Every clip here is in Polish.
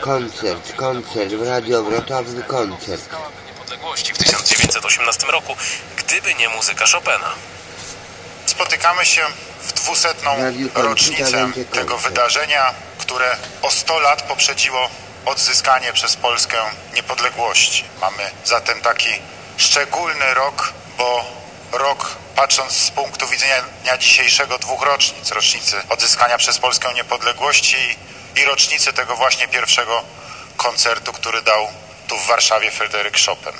Koncert, koncert, w Radio Wrocławny koncert. Niepodległości w 1918 roku, gdyby nie muzyka Chopina. Spotykamy się w dwusetną Radio Koncert rocznicę będzie tego wydarzenia, które o 100 lat poprzedziło odzyskanie przez Polskę niepodległości. Mamy zatem taki szczególny rok, bo rok, patrząc z punktu widzenia dnia dzisiejszego, dwóch rocznic. Rocznicy odzyskania przez Polskę niepodległości i rocznicy tego właśnie pierwszego koncertu, który dał tu w Warszawie Fryderyk Chopin.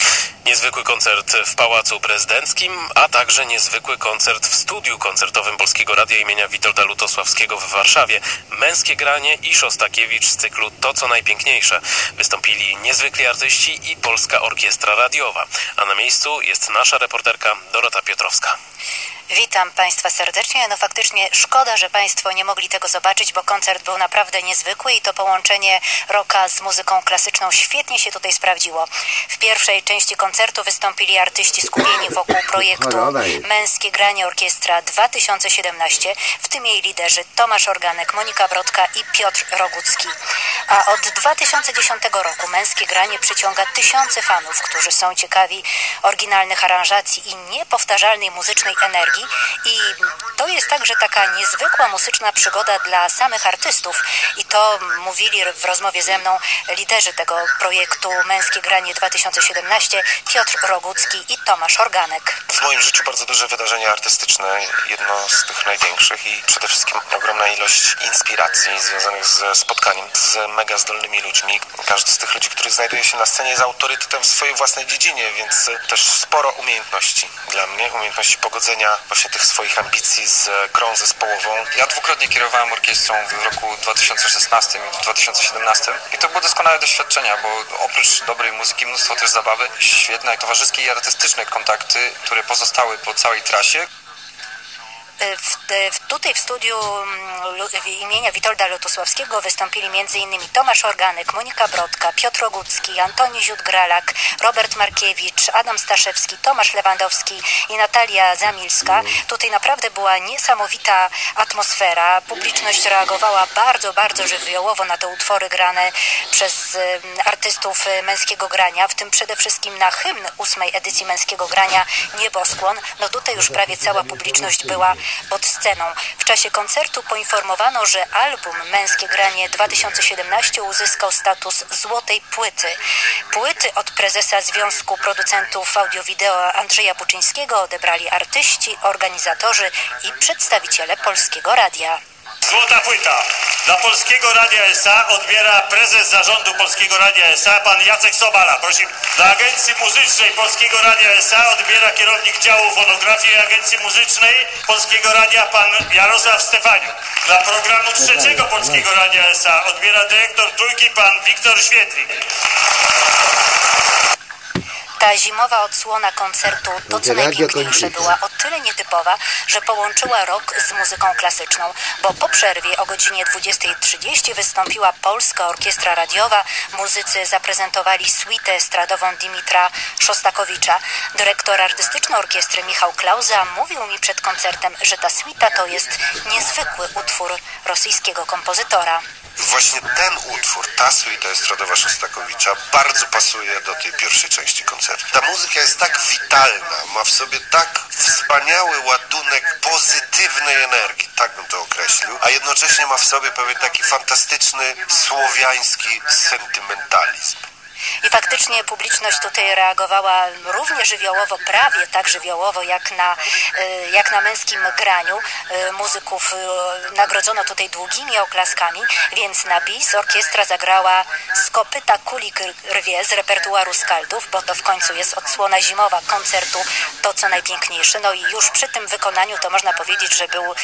Niezwykły koncert w Pałacu Prezydenckim, a także niezwykły koncert w studiu koncertowym Polskiego Radia imienia Witolda Lutosławskiego w Warszawie. Męskie granie i Szostakiewicz z cyklu To co najpiękniejsze. Wystąpili niezwykli artyści i Polska Orkiestra Radiowa. A na miejscu jest nasza reporterka Dorota Piotrowska. Witam Państwa serdecznie. No faktycznie szkoda, że Państwo nie mogli tego zobaczyć, bo koncert był naprawdę niezwykły i to połączenie rocka z muzyką klasyczną świetnie się tutaj sprawdziło. W pierwszej części koncertu wystąpili artyści skupieni wokół projektu jest. Męskie Granie Orkiestra 2017, w tym jej liderzy Tomasz Organek, Monika Brodka i Piotr Rogucki. A od 2010 roku Męskie Granie przyciąga tysiące fanów, którzy są ciekawi oryginalnych aranżacji i niepowtarzalnej muzycznej energii i to jest także taka niezwykła muzyczna przygoda dla samych artystów i to mówili w rozmowie ze mną liderzy tego projektu Męskie Granie 2017 Piotr Rogucki i Tomasz Organek. W moim życiu bardzo duże wydarzenie artystyczne, jedno z tych największych i przede wszystkim ogromna ilość inspiracji związanych ze spotkaniem z mega zdolnymi ludźmi. Każdy z tych ludzi, który znajduje się na scenie jest autorytetem w swojej własnej dziedzinie, więc też sporo umiejętności dla mnie, umiejętności pogodzenia właśnie tych swoich ambicji z grą zespołową. Ja dwukrotnie kierowałem orkiestrą w roku 2016 i w 2017 i to były doskonałe doświadczenia, bo oprócz dobrej muzyki mnóstwo też zabawy, świetne towarzyskie i artystyczne kontakty, które pozostały po całej trasie. W, w, tutaj w studiu mm, imienia Witolda Lutosławskiego wystąpili m.in. Tomasz Organek, Monika Brodka, Piotr Ogucki, Antoni Ziut-Gralak, Robert Markiewicz, Adam Staszewski, Tomasz Lewandowski i Natalia Zamilska. Tutaj naprawdę była niesamowita atmosfera. Publiczność reagowała bardzo, bardzo żywiołowo na te utwory grane przez artystów e, męskiego grania, w tym przede wszystkim na hymn ósmej edycji męskiego grania Nieboskłon. No tutaj już prawie cała publiczność była pod sceną. W czasie koncertu poinformowano, że album Męskie Granie 2017 uzyskał status złotej płyty. Płyty od prezesa Związku Producentów Audio-Wideo Andrzeja Buczyńskiego odebrali artyści, organizatorzy i przedstawiciele Polskiego Radia. Złota płyta dla Polskiego Radia SA odbiera prezes zarządu Polskiego Radia SA pan Jacek Sobala. Prosimy. Dla Agencji Muzycznej Polskiego Radia SA odbiera kierownik działu fonografii Agencji Muzycznej Polskiego Radia pan Jarosław Stefaniuk. Dla programu trzeciego Polskiego Radia SA odbiera dyrektor trójki pan Wiktor Świetlik. Ta zimowa odsłona koncertu To co najpiękniejsze była o tyle nietypowa, że połączyła rock z muzyką klasyczną, bo po przerwie o godzinie 20.30 wystąpiła Polska Orkiestra Radiowa. Muzycy zaprezentowali suitę estradową Dimitra Szostakowicza. Dyrektor artystyczny orkiestry Michał Klauza mówił mi przed koncertem, że ta suita to jest niezwykły utwór rosyjskiego kompozytora. Właśnie ten utwór, ta suita estradowa Szostakowicza bardzo pasuje do tej pierwszej części koncertu. Ta muzyka jest tak witalna, ma w sobie tak wspaniały ładunek pozytywnej energii, tak bym to określił, a jednocześnie ma w sobie pewien taki fantastyczny słowiański sentymentalizm. I faktycznie publiczność tutaj reagowała równie żywiołowo, prawie tak żywiołowo jak na, y, jak na męskim graniu. Y, Muzyków y, nagrodzono tutaj długimi oklaskami, więc na bis orkiestra zagrała z kopyta rwie z repertuaru skaldów, bo to w końcu jest odsłona zimowa koncertu To co najpiękniejsze. No i już przy tym wykonaniu to można powiedzieć, że był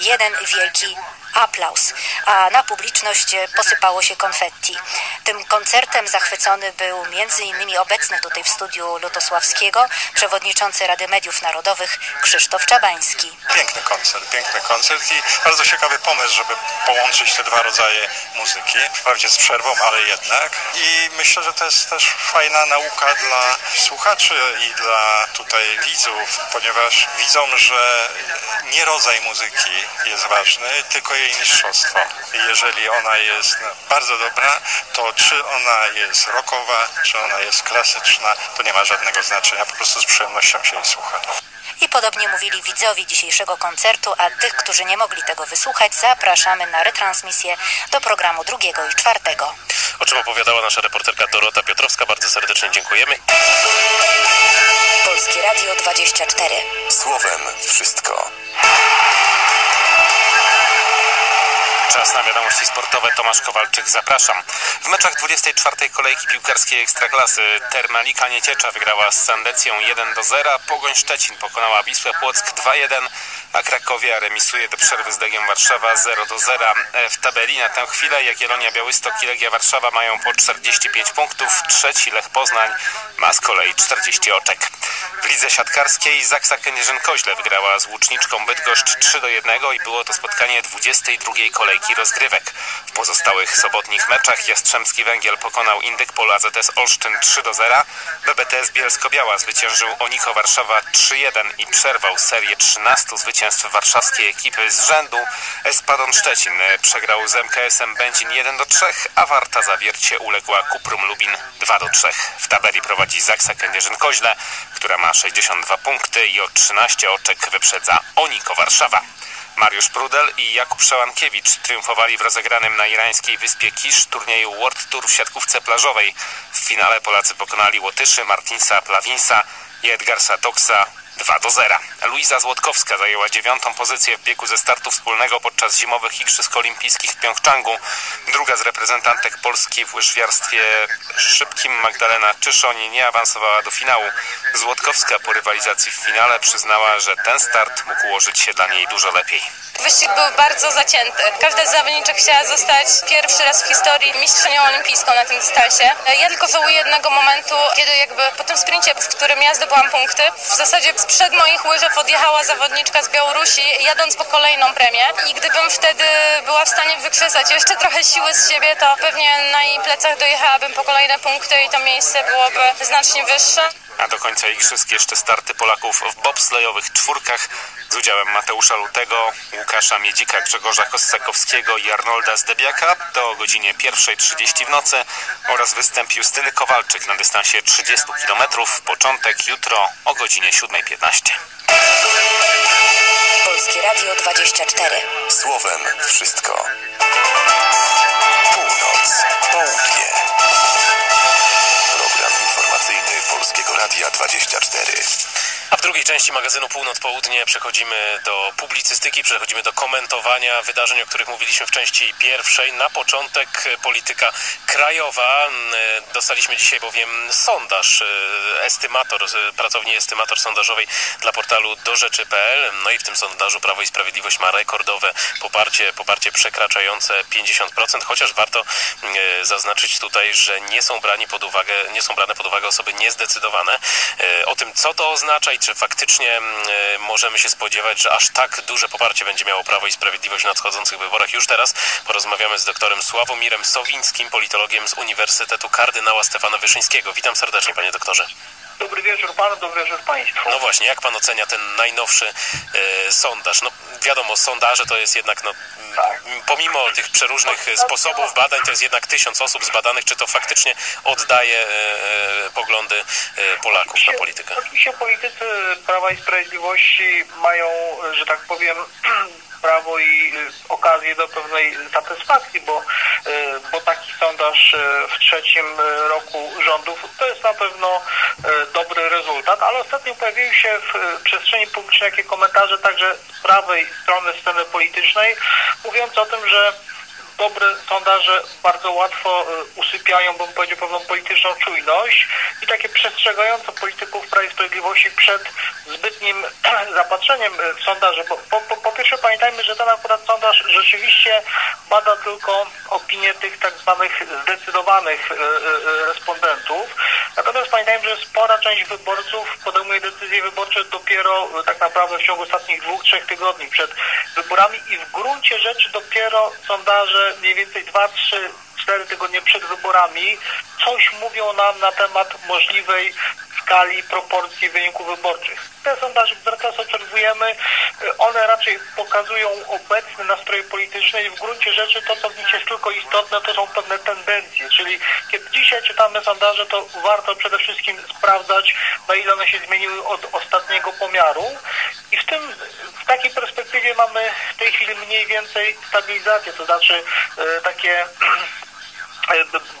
jeden wielki aplauz, a na publiczność e, posypało się konfetti. Tym koncertem zachwycony zadowolony był m.in. obecny tutaj w studiu Lutosławskiego przewodniczący Rady Mediów Narodowych Krzysztof Czabański. Piękny koncert, piękny koncert i bardzo ciekawy pomysł, żeby połączyć te dwa rodzaje muzyki. Wprawdzie z przerwą, ale jednak. I myślę, że to jest też fajna nauka dla słuchaczy i dla tutaj widzów, ponieważ widzą, że nie rodzaj muzyki jest ważny, tylko jej mistrzostwo. Jeżeli ona jest bardzo dobra, to czy ona jest rockowa, czy ona jest klasyczna, to nie ma żadnego znaczenia. Po prostu z przyjemnością się jej słucha. I podobnie mówili widzowie dzisiejszego koncertu, a tych, którzy nie mogli tego wysłuchać, zapraszamy na retransmisję do programu drugiego i czwartego. O czym opowiadała nasza reporterka Dorota Piotrowska. Bardzo serdecznie dziękujemy. Polskie Radio 24. Słowem wszystko. Czas na wiadomości sportowe. Tomasz Kowalczyk, zapraszam. W meczach 24. kolejki piłkarskiej Ekstraklasy Termalika Nieciecza wygrała z Sandecją 1 do 0. Pogoń Szczecin pokonała Wisłę Płock 2-1, a Krakowia remisuje do przerwy z Legią Warszawa 0 do 0. W tabeli na tę chwilę Jagiellonia Białystok i Legia Warszawa mają po 45 punktów. Trzeci Lech Poznań ma z kolei 40 oczek. W lidze siatkarskiej Zaksa Kędzierzyn-Koźle wygrała z Łuczniczką Bydgoszcz 3 do 1 i było to spotkanie 22 kolejki rozgrywek. W pozostałych sobotnich meczach Jastrzębski Węgiel pokonał Indyk Pol AZS Olsztyn 3 do 0. BBTS Bielsko-Biała zwyciężył Oniko Warszawa 3-1 i przerwał serię 13 zwycięstw warszawskiej ekipy z rzędu. Espadon Szczecin przegrał z MKS-em Będzin 1 do 3, a Warta Zawiercie uległa Kuprum Lubin 2 do 3. W tabeli prowadzi Zaksa Kędzierzyn-Koźle, która ma 62 punkty i o 13 oczek wyprzedza Oniko Warszawa. Mariusz Prudel i Jakub Szałankiewicz triumfowali w rozegranym na irańskiej wyspie Kisz turnieju World Tour w siatkówce plażowej. W finale Polacy pokonali Łotyszy Martinsa Plawinsa i Edgarsa Toksa 2 do 0. Luiza Złotkowska zajęła dziewiątą pozycję w biegu ze startu wspólnego podczas zimowych Igrzysk Olimpijskich w Pjongczangu. Druga z reprezentantek Polski w łyżwiarstwie szybkim Magdalena Czyszoń nie awansowała do finału. Złotkowska po rywalizacji w finale przyznała, że ten start mógł ułożyć się dla niej dużo lepiej. Wyścig był bardzo zacięty. Każda z zawodniczek chciała zostać pierwszy raz w historii mistrzynią olimpijską na tym dystansie. Ja tylko żałuję jednego momentu, kiedy jakby po tym sprincie, w którym ja zdobyłam punkty, w zasadzie sprzed moich łyżew odjechała zawodniczka z Białorusi, jadąc po kolejną premię. I gdybym wtedy była w stanie wykrzesać jeszcze trochę siły z siebie, to pewnie na jej plecach dojechałabym po kolejne punkty i to miejsce byłoby znacznie wyższe. A do końca igrzysk jeszcze starty Polaków w bobslejowych czwórkach z udziałem Mateusza Lutego, Łukasza Miedzika, Grzegorza Kossakowskiego i Arnolda Zdebiaka do o godzinie 1.30 w nocy oraz występ Justyny Kowalczyk na dystansie 30 km. Początek jutro o godzinie 7.15. Polskie Radio 24. Słowem wszystko. Północ, południe. Informacyjny Polskiego Radia 24. A w drugiej części magazynu Północ-Południe przechodzimy do publicystyki, przechodzimy do komentowania wydarzeń, o których mówiliśmy w części pierwszej. Na początek polityka krajowa. Dostaliśmy dzisiaj bowiem sondaż, estymator, pracowni estymator sondażowej dla portalu dorzeczy.pl. No i w tym sondażu Prawo i Sprawiedliwość ma rekordowe poparcie, poparcie przekraczające 50%, chociaż warto zaznaczyć tutaj, że nie są brani pod uwagę, nie są brane pod uwagę osoby niezdecydowane. O tym, co to oznacza i czy faktycznie możemy się spodziewać, że aż tak duże poparcie będzie miało Prawo i Sprawiedliwość w nadchodzących wyborach. Już teraz porozmawiamy z doktorem Sławomirem Sowińskim, politologiem z Uniwersytetu Kardynała Stefana Wyszyńskiego. Witam serdecznie, panie doktorze. Dobry wieczór panu, dobry wieczór państwu. No właśnie, jak pan ocenia ten najnowszy e, sondaż? No wiadomo, sondaże to jest jednak, no, Tak. pomimo tych przeróżnych sposobów badań, to jest jednak tysiąc osób zbadanych. Czy to faktycznie oddaje e, e, poglądy e, Polaków na politykę? Oczywiście politycy Prawa i Sprawiedliwości mają, że tak powiem, prawo i okazję do pewnej satysfakcji, bo, y, bo taki sondaż y, w trzecim roku rządów to jest na pewno y, dobry rezultat, ale ostatnio pojawiły się w przestrzeni publicznej takie komentarze także z prawej strony sceny politycznej, mówiąc o tym, że dobre sondaże bardzo łatwo e, usypiają, bym powiedział, pewną polityczną czujność i takie przestrzegające polityków Prawa i Sprawiedliwości przed zbytnim zapatrzeniem e, w sondaże. Bo, po, po, po pierwsze pamiętajmy, że ten akurat sondaż rzeczywiście bada tylko opinię tych tak zwanych zdecydowanych e, respondentów. Natomiast pamiętajmy, że spora część wyborców podejmuje decyzje wyborcze dopiero tak naprawdę w ciągu ostatnich dwóch, trzech tygodni przed wyborami i w gruncie rzeczy dopiero sondaże mniej więcej dwa, trzy cztery tygodnie przed wyborami coś mówią nam na temat możliwej skali proporcji wyników wyborczych. Te sondaże, które teraz obserwujemy, one raczej pokazują obecne nastroje polityczne i w gruncie rzeczy to, co w nich jest tylko istotne, to są pewne tendencje. Czyli kiedy dzisiaj czytamy sondaże, to warto przede wszystkim sprawdzać, na ile one się zmieniły od ostatniego pomiaru. I w tym, w takiej perspektywie mamy w tej chwili mniej więcej stabilizację, to znaczy y, takie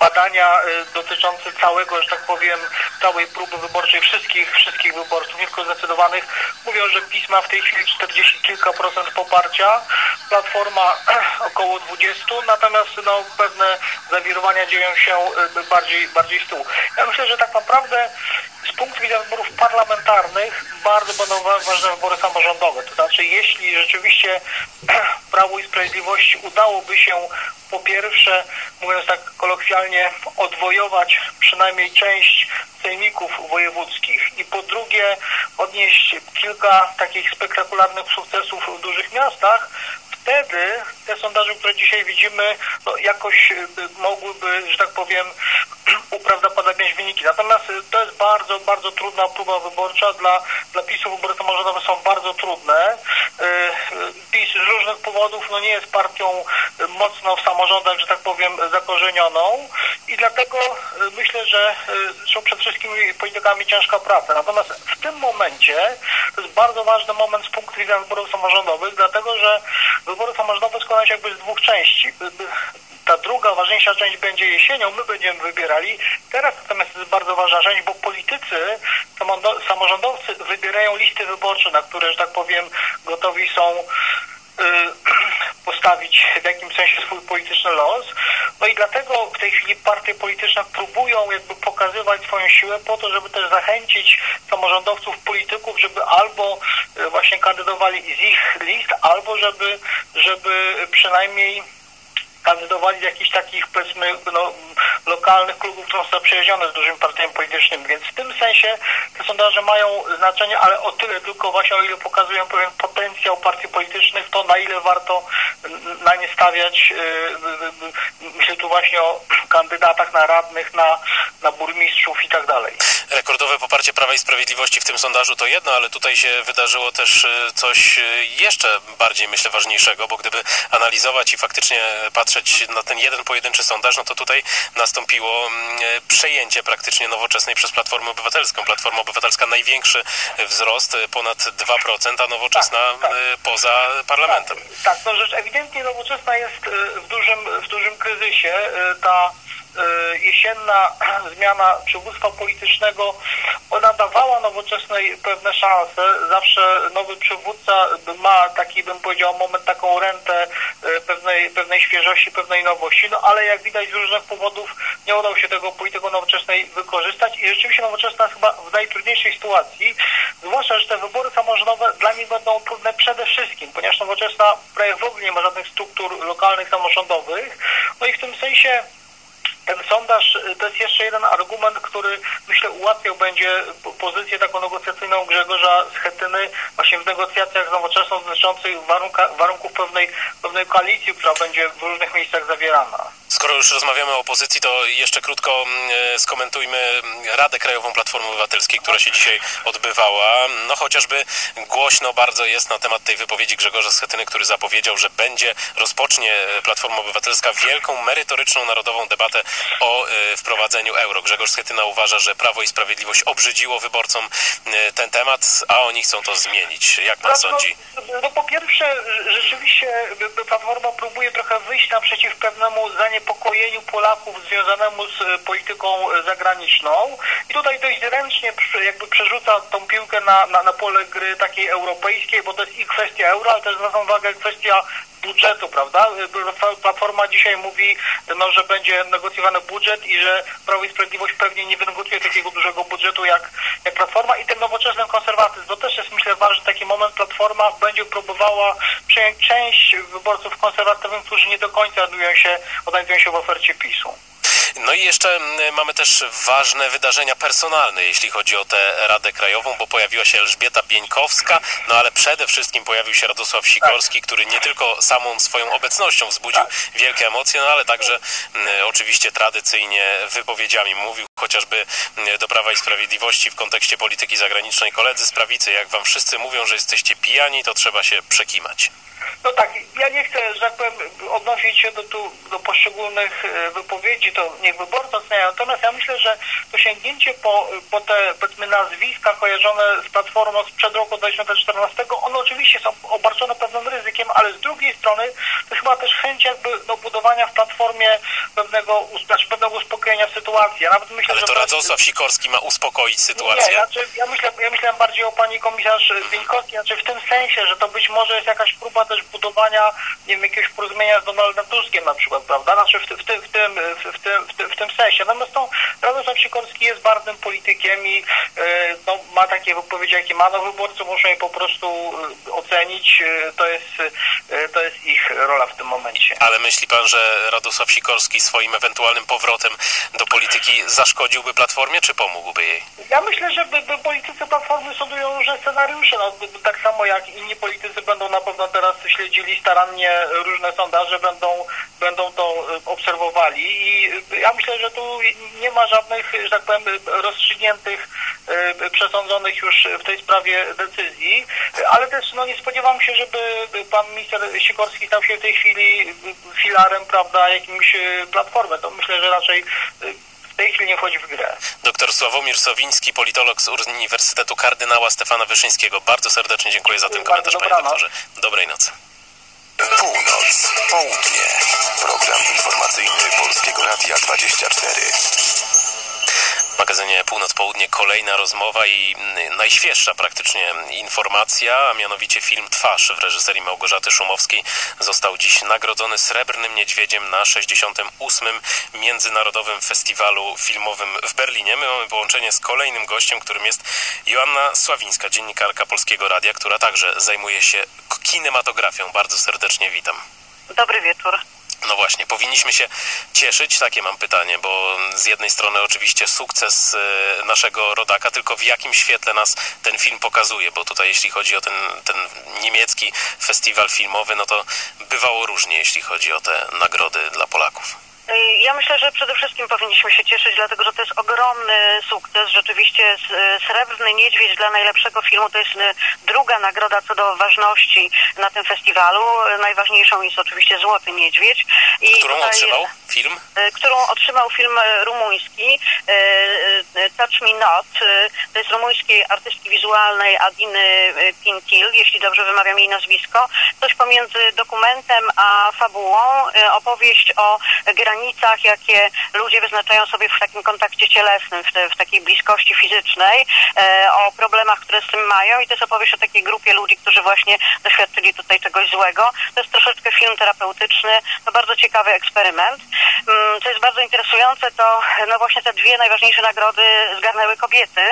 badania e, dotyczące całego, że tak powiem, całej próby wyborczej wszystkich, wszystkich wyborców, nie tylko zdecydowanych, mówią, że PiS ma w tej chwili 40 kilka procent poparcia, Platforma około 20, natomiast no, pewne zawirowania dzieją się e, bardziej, bardziej z tyłu. Ja myślę, że tak naprawdę z punktu widzenia wyborów parlamentarnych bardzo będą ważne wybory samorządowe. To znaczy, jeśli rzeczywiście Prawo i Sprawiedliwości udałoby się po pierwsze, mówiąc tak kolokwialnie, odwojować przynajmniej część sejmików wojewódzkich i po drugie odnieść kilka takich spektakularnych sukcesów w dużych miastach, wtedy te sondaże, które dzisiaj widzimy, no jakoś mogłyby, że tak powiem, uprawdopodobniać wyniki. Natomiast to jest bardzo, bardzo trudna próba wyborcza. Dla, dla PiSu wybory samorządowe są bardzo trudne. PiS z różnych powodów no nie jest partią mocno w samorządach, że tak powiem, zakorzenioną i dlatego myślę, że są przed wszystkimi politykami ciężka praca. Natomiast w tym momencie to jest bardzo ważny moment z punktu widzenia wyborów samorządowych, dlatego że wybory samorządowe składają się jakby z dwóch części. Ta druga, ważniejsza część będzie jesienią, my będziemy wybierali. Teraz natomiast jest bardzo ważna część, bo politycy, samorządowcy wybierają listy wyborcze, na które, że tak powiem, gotowi są postawić w jakimś sensie swój polityczny los. No i dlatego w tej chwili partie polityczne próbują jakby pokazywać swoją siłę po to, żeby też zachęcić samorządowców, polityków, żeby albo właśnie kandydowali z ich list, albo żeby, żeby przynajmniej kandydowali z jakichś takich, powiedzmy, no, lokalnych klubów, które są zaprzyjaźnione z dużymi partiami politycznymi. Więc w tym sensie te sondaże mają znaczenie, ale o tyle tylko właśnie, o ile pokazują pewien potencjał partii politycznych, to na ile warto na nie stawiać. Myślę tu właśnie o kandydatach na radnych, na, na burmistrzów i tak dalej. Rekordowe poparcie Prawa i Sprawiedliwości w tym sondażu to jedno, ale tutaj się wydarzyło też coś jeszcze bardziej, myślę, ważniejszego, bo gdyby analizować i faktycznie patrzeć patrzeć na ten jeden pojedynczy sondaż, no to tutaj nastąpiło mm, przejęcie praktycznie nowoczesnej przez Platformę Obywatelską. Platforma Obywatelska największy wzrost, ponad 2%, a nowoczesna tak, tak. poza parlamentem. Tak, tak, no rzecz ewidentnie nowoczesna jest w dużym, w dużym kryzysie. Ta jesienna zmiana przywództwa politycznego, ona dawała nowoczesnej pewne szanse. Zawsze nowy przywódca ma taki, bym powiedział, moment, taką rentę pewnej, pewnej świeżości, pewnej nowości, no ale jak widać z różnych powodów nie udało się tego polityką nowoczesnej wykorzystać i rzeczywiście nowoczesna jest chyba w najtrudniejszej sytuacji, zwłaszcza, że te wybory samorządowe dla nich będą trudne przede wszystkim, ponieważ nowoczesna prawie w ogóle nie ma żadnych struktur lokalnych, samorządowych, no i w tym sensie ten sondaż to jest jeszcze jeden argument, który myślę ułatwiał będzie pozycję taką negocjacyjną Grzegorza Schetyny właśnie w negocjacjach z nowoczesną dotyczących warunków pewnej, pewnej koalicji, która będzie w różnych miejscach zawierana. Skoro już rozmawiamy o opozycji, to jeszcze krótko mm, skomentujmy Radę Krajową Platformy Obywatelskiej, która się dzisiaj odbywała. No chociażby głośno bardzo jest na temat tej wypowiedzi Grzegorza Schetyny, który zapowiedział, że będzie, rozpocznie Platforma Obywatelska wielką, merytoryczną, narodową debatę o e, wprowadzeniu euro. Grzegorz Schetyna uważa, że Prawo i Sprawiedliwość obrzydziło wyborcom e, ten temat, a oni chcą to zmienić. Jak pan sądzi? No, no po pierwsze, rzeczywiście Platforma próbuje trochę wyjść naprzeciw pewnemu zaniepokojeniu Polaków związanemu z e, polityką zagraniczną. I tutaj dość ręcznie jakby przerzuca tą piłkę na, na, na pole gry takiej europejskiej, bo to jest i kwestia euro, ale też zwracam uwagę kwestia budżetu, prawda? Platforma dzisiaj mówi, no, że będzie negocjowany budżet i że Prawo i Sprawiedliwość pewnie nie wynegocjuje takiego dużego budżetu jak, jak Platforma i ten nowoczesny konserwatyzm. To też jest myślę ważny taki moment. Platforma będzie próbowała przejąć część wyborców konserwatywnych, którzy nie do końca odnajdują się, odnajdują się w ofercie PiSu. No i jeszcze mm, mamy też ważne wydarzenia personalne, jeśli chodzi o tę Radę Krajową, bo pojawiła się Elżbieta Bieńkowska, no ale przede wszystkim pojawił się Radosław Sikorski, który nie tylko samą swoją obecnością wzbudził wielkie emocje, no ale także mm, oczywiście tradycyjnie wypowiedziami mówił chociażby mm, do Prawa i Sprawiedliwości w kontekście polityki zagranicznej. Koledzy z prawicy, jak wam wszyscy mówią, że jesteście pijani, to trzeba się przekimać. No tak, ja nie chcę, że tak powiem, odnosić się do, tu, do poszczególnych e, wypowiedzi, to niech wyborcy oceniają. Natomiast ja myślę, że to sięgnięcie po, po te, powiedzmy, nazwiska kojarzone z Platformą sprzed roku 2014, one oczywiście są obarczone pewnym ryzykiem, ale z drugiej strony to chyba też chęć jakby no, budowania w Platformie pewnego, znaczy pewnego uspokojenia sytuacji. Ja nawet myślę, Ale że to bez- Radosław Sikorski ma uspokoić nie, sytuację. znaczy, ja, myślę, ja myślałem bardziej o pani komisarz Wieńkowskiej, znaczy w tym sensie, że to być może jest jakaś próba też budowania, nie wiem, jakiegoś porozumienia z Donaldem Tuskiem na przykład, prawda? Znaczy w, ty- w, tym, w, tym, w, tym, w, tym, w tym sensie. Natomiast to Radosław Sikorski jest barwnym politykiem i e, no, ma takie wypowiedzi, jakie ma, no wyborcy muszą je po prostu e, ocenić. E, to jest ich rola w tym momencie. Ale myśli pan, że Radosław Sikorski swoim ewentualnym powrotem do polityki zaszkodziłby Platformie, czy pomógłby jej? Ja myślę, że by, by politycy Platformy sądują różne scenariusze. No, by- tak samo jak inni politycy będą na pewno teraz śledzili starannie różne sondaże, będą, obserwowali i ja myślę, że tu nie ma żadnych, że tak powiem, rozstrzygniętych, e, przesądzonych już w tej sprawie decyzji, ale też no, nie spodziewam się, żeby pan minister Sikorski stał się w tej chwili filarem, prawda, jakimś e, Platformy. To myślę, że raczej e, w tej chwili nie wchodzi w grę. Doktor Sławomir Sowiński, politolog z Uniwersytetu Kardynała Stefana Wyszyńskiego. Bardzo serdecznie dziękuję za ten komentarz, panie doktorze. Dobrej nocy. Północ, południe. Program informacyjny Polskiego Radia 24. W magazynie Północ Południe kolejna rozmowa i mm, najświeższa praktycznie informacja, a mianowicie film Twarz w reżyserii Małgorzaty Szumowskiej został dziś nagrodzony Srebrnym Niedźwiedziem na 68. Międzynarodowym Festiwalu Filmowym w Berlinie. My mamy połączenie z kolejnym gościem, którym jest Joanna Sławińska, dziennikarka Polskiego Radia, która także zajmuje się kinematografią. Bardzo serdecznie witam. Dobry wieczór. No właśnie, powinniśmy się cieszyć, takie mam pytanie, bo z jednej strony oczywiście sukces e, naszego rodaka, tylko w jakim świetle nas ten film pokazuje, bo tutaj jeśli chodzi o ten, ten niemiecki festiwal filmowy, no to bywało różnie, jeśli chodzi o te nagrody dla Polaków. Ja myślę, że przede wszystkim powinniśmy się cieszyć, dlatego że to jest ogromny sukces. Rzeczywiście Srebrny Niedźwiedź dla najlepszego filmu to jest y, druga nagroda co do ważności na tym festiwalu. Najważniejszą jest oczywiście Złoty Niedźwiedź. I Którą tutaj- otrzymał film? y, którą otrzymał film y, rumuński Touch Me Not. To jest rumuńskiej artystki wizualnej Adiny Pintil, jeśli dobrze wymawiam jej nazwisko. Coś pomiędzy dokumentem a fabułą. Opowieść o granicach, jakie ludzie wyznaczają sobie w takim kontakcie cielesnym, w, te, w takiej bliskości fizycznej, e, o problemach, które z tym mają i jest opowieść o takiej grupie ludzi, którzy właśnie doświadczyli tutaj czegoś złego. To jest troszeczkę film terapeutyczny, to bardzo ciekawy eksperyment. Mm, Co jest bardzo interesujące, to no właśnie te dwie najważniejsze nagrody zgarnęły kobiety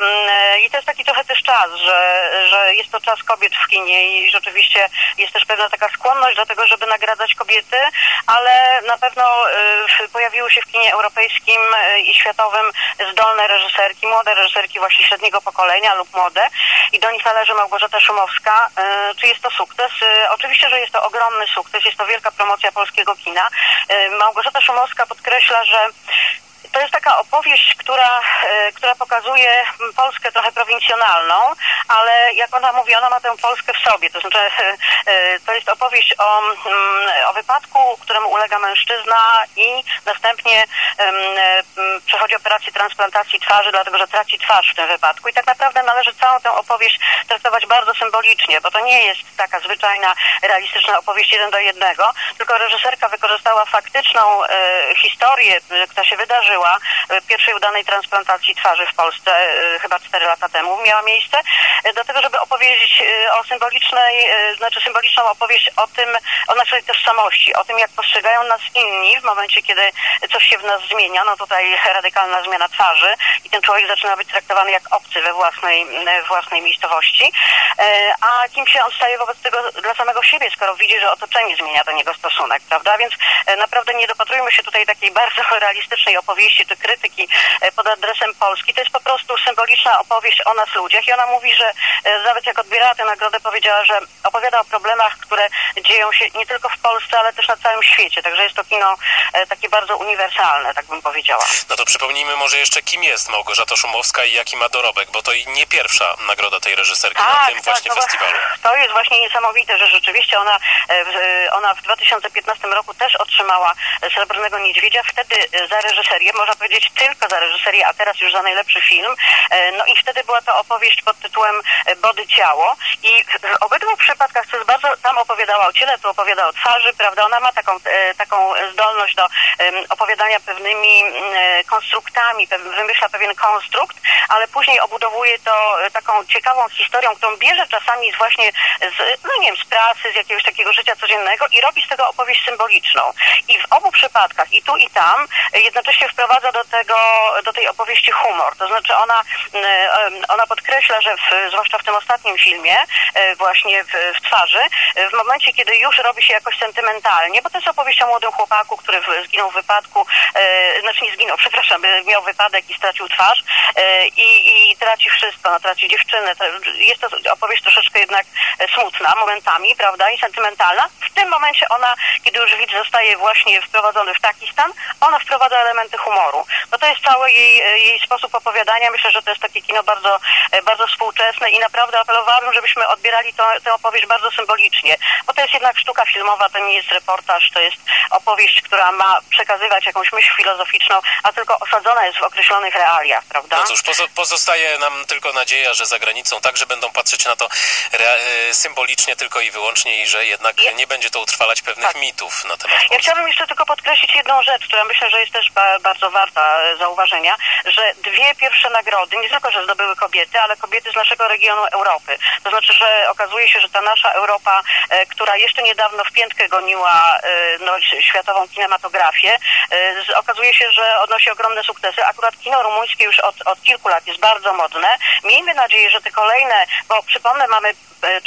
Mm, e, i to jest taki trochę też czas, że, że jest to czas kobiet w kinie i rzeczywiście jest też pewna taka skłonność do tego, żeby nagradzać kobiety, ale na pewno pojawiły się w kinie europejskim e, i światowym zdolne reżyserki, młode reżyserki właśnie średniego pokolenia lub młode i do nich należy Małgorzata Szumowska. E, Czy jest to sukces? Oczywiście, że jest to ogromny sukces, jest to wielka promocja polskiego kina. Małgorzata Szumowska podkreśla, że taka opowieść, która, e, która pokazuje Polskę trochę prowincjonalną, ale jak ona mówi, ona ma tę Polskę w sobie. To znaczy, e, to jest opowieść o, mm, o wypadku, któremu ulega mężczyzna i następnie e, przechodzi operację transplantacji twarzy, dlatego że traci twarz w tym wypadku. I tak naprawdę należy całą tę opowieść traktować bardzo symbolicznie, bo to nie jest taka zwyczajna, realistyczna opowieść jeden do jednego, tylko reżyserka wykorzystała faktyczną e, historię, e, która się wydarzyła e, pierwszej udanej transplantacji twarzy w Polsce e, chyba 4 lata temu miała miejsce, e, do tego, żeby opowiedzieć e, o symbolicznej, e, znaczy symboliczną opowieść o tym, o naszej tożsamości, o tym, jak postrzegają nas inni w momencie, kiedy coś się w nas zmienia, no tutaj radykalna zmiana twarzy i ten człowiek zaczyna być traktowany jak obcy we własnej, e, własnej miejscowości, E, a kim się on staje wobec tego dla samego siebie, skoro widzi, że otoczenie zmienia do niego stosunek, prawda? Więc e, naprawdę nie dopatrujmy się tutaj takiej bardzo realistycznej opowieści czy krytyki e, pod adresem Polski. To jest po prostu symboliczna opowieść o nas ludziach i ona mówi, że e, nawet jak odbierała tę nagrodę, powiedziała, że opowiada o problemach, które dzieją się nie tylko w Polsce, ale też na całym świecie. Także jest to kino e, takie bardzo uniwersalne, tak bym powiedziała. No to przypomnijmy może jeszcze, kim jest Małgorzata Szumowska i jaki ma dorobek, bo to i nie pierwsza nagroda tej reżyserki na tym właśnie no festiwalu. To jest właśnie niesamowite, że rzeczywiście ona, w- ona w 2015 roku też otrzymała Srebrnego Niedźwiedzia, wtedy za reżyserię, można powiedzieć tylko za reżyserię, a teraz już za najlepszy film. E, No i wtedy była to opowieść pod tytułem e, Body Ciało i w obydwu przypadkach, co jest bardzo, tam opowiadała o ciele, tu opowiada o twarzy, prawda, ona ma taką, e, taką zdolność do opowiadania pewnymi mm, konstruktami, wymyśla pewien konstrukt, ale później obudowuje to taką ciekawą historią, którą bierze czasami właśnie z, no nie wiem, z pracy, z jakiegoś takiego życia codziennego i robi z tego opowieść symboliczną. I w obu przypadkach, i tu i tam, jednocześnie wprowadza do tego, do tej opowieści humor. To znaczy ona, mm, ona podkreśla, że w, zwłaszcza w tym ostatnim filmie, e, właśnie w, w twarzy, e, w momencie, kiedy już robi się jakoś sentymentalnie, bo to jest opowieść o młodym chłopaku, który zginął w wypadku, e, znaczy nie zginął, przepraszam, miał wypadek i stracił twarz i, i traci wszystko, no, traci dziewczynę. Jest to opowieść troszeczkę jednak smutna momentami, prawda, i sentymentalna. W tym momencie ona, kiedy już widz zostaje właśnie wprowadzony w taki stan, ona wprowadza elementy humoru. No to jest cały jej, e, jej sposób opowiadania. Myślę, że to jest takie kino bardzo, e, bardzo współczesne i naprawdę apelowałabym, żebyśmy odbierali to, tę opowieść bardzo symbolicznie, bo to jest jednak sztuka filmowa, to nie jest reportaż, to jest opowieść, która ma przekazywać jakąś myśl filozoficzną, a tylko osadzona jest w określonych realiach, prawda? No cóż, pozo- pozostaje nam tylko nadzieja, że za granicą także będą patrzeć na to e, symbolicznie tylko i wyłącznie i że jednak nie będzie to utrwalać pewnych mitów na temat Ja chciałabym jeszcze tylko podkreślić jedną rzecz, która myślę, że jest też ba bardzo warta e, zauważenia, że dwie pierwsze nagrody, nie tylko, że zdobyły kobiety, ale kobiety z naszego regionu Europy. To znaczy, że okazuje się, że ta nasza Europa, e, która jeszcze niedawno w piętkę goniła e, no, światową kinematografię, e, okazuje się, że odnosi ogromne sukcesy. Akurat kino rumuńskie już od, od kilku lat jest bardzo modne. Miejmy nadzieję, że te kolejne, bo przypomnę, mamy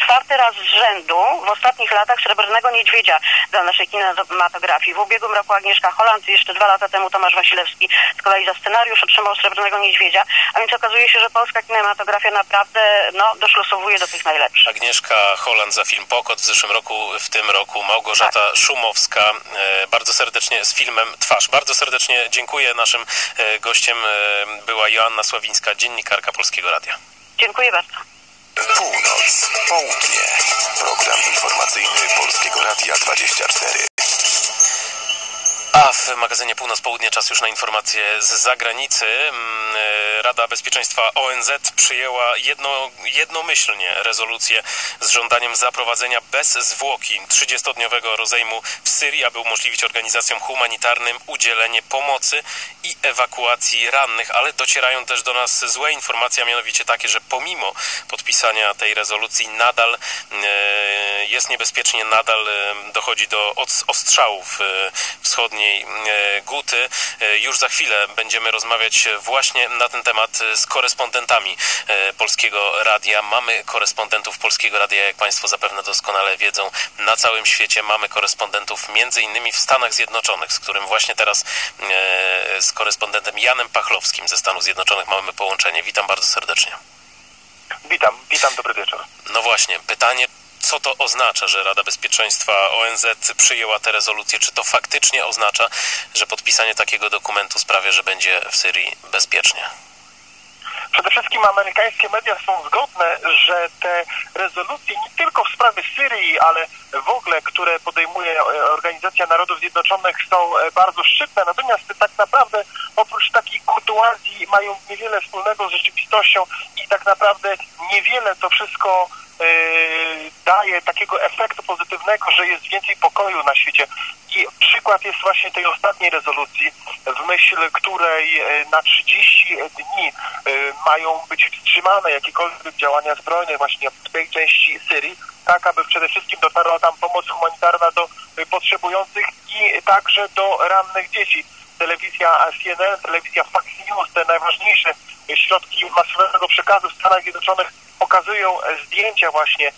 czwarty raz z rzędu w ostatnich latach Srebrnego Niedźwiedzia dla naszej kinematografii. W ubiegłym roku Agnieszka Holland, jeszcze dwa lata temu Tomasz Wasilewski z kolei za scenariusz otrzymał Srebrnego Niedźwiedzia, a więc okazuje się, że polska kinematografia naprawdę no, doszlosowuje do tych najlepszych. Agnieszka Holland za film Pokot w zeszłym roku, w tym roku Małgorzata Tak. Szumowska e, bardzo serdecznie z filmem Twarz. Bardzo serdecznie dziękuję. Naszym e, gościem e, była Joanna Sławińska, dziennikarka Polskiego Radia. Dziękuję bardzo. Północ, południe. Program informacyjny Polskiego Radia 24. A w magazynie Północ Południe czas już na informacje z zagranicy. Mm, e, Rada Bezpieczeństwa ONZ przyjęła jedno, jednomyślnie rezolucję z żądaniem zaprowadzenia bez zwłoki 30-dniowego rozejmu w Syrii, aby umożliwić organizacjom humanitarnym udzielenie pomocy i ewakuacji rannych, ale docierają też do nas złe informacje, a mianowicie takie, że pomimo podpisania tej rezolucji nadal e, jest niebezpiecznie, nadal e, dochodzi do os- ostrzałów e, e, Guty. E, Już za chwilę będziemy rozmawiać właśnie na ten temat z korespondentami e, Polskiego Radia. Mamy korespondentów Polskiego Radia, jak Państwo zapewne doskonale wiedzą, na całym świecie. Mamy korespondentów między innymi w Stanach Zjednoczonych, z którym właśnie teraz z korespondentem Janem Pachlowskim ze Stanów Zjednoczonych mamy połączenie. Witam bardzo serdecznie. Witam, witam, dobry wieczór. No właśnie, pytanie, co to oznacza, że Rada Bezpieczeństwa ONZ przyjęła tę rezolucję? Czy to faktycznie oznacza, że podpisanie takiego dokumentu sprawia, że będzie w Syrii bezpiecznie? Przede wszystkim amerykańskie media są zgodne, że te rezolucje nie tylko w sprawie Syrii, ale w ogóle, które podejmuje Organizacja Narodów Zjednoczonych są e, bardzo szczytne. Natomiast tak naprawdę oprócz takich quasi mają niewiele wspólnego z rzeczywistością i tak naprawdę niewiele to wszystko daje takiego efektu pozytywnego, że jest więcej pokoju na świecie. I przykład jest właśnie tej ostatniej rezolucji, w myśl której e, na 30 dni e, mają być wstrzymane jakiekolwiek działania zbrojne właśnie w tej części Syrii, tak aby przede wszystkim dotarła tam pomoc humanitarna do e, potrzebujących i także do rannych dzieci. Telewizja CNN, telewizja Fox News, te najważniejsze środki masowego przekazu w Stanach Zjednoczonych pokazują zdjęcia właśnie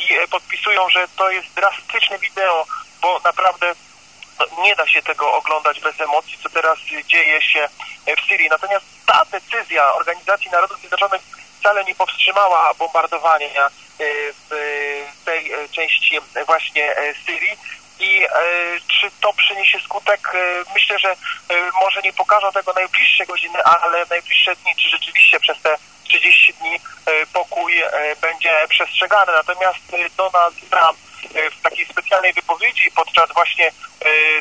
i podpisują, że to jest drastyczne wideo, bo naprawdę no, nie da się tego oglądać bez emocji, co teraz dzieje się w Syrii. Natomiast ta decyzja Organizacji Narodów Zjednoczonych wcale nie powstrzymała bombardowania w tej części właśnie Syrii. I e, czy to przyniesie skutek? E, myślę, że e, może nie pokażą tego najbliższe godziny, ale najbliższe dni, czy rzeczywiście przez te 30 dni pokój będzie przestrzegany. Natomiast Donald Trump w takiej specjalnej wypowiedzi podczas właśnie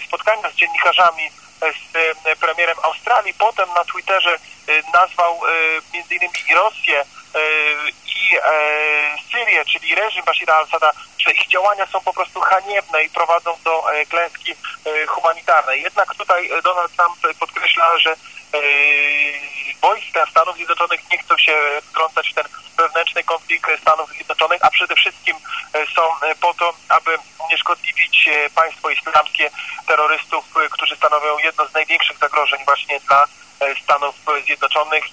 spotkania z dziennikarzami z premierem Australii, potem na Twitterze nazwał między innymi Rosję i e, Syrię, czyli reżim Bashira al-Assada, że ich działania są po prostu haniebne i prowadzą do e, klęski e, humanitarnej. Jednak tutaj e, Donald Trump podkreśla, że e, wojska Stanów Zjednoczonych nie chcą się wtrącać w ten wewnętrzny konflikt Stanów Zjednoczonych, a przede wszystkim e, są e, po to, aby unieszkodliwić e, państwo islamskie terrorystów, e, którzy stanowią jedno z największych zagrożeń właśnie dla e, Stanów Zjednoczonych e,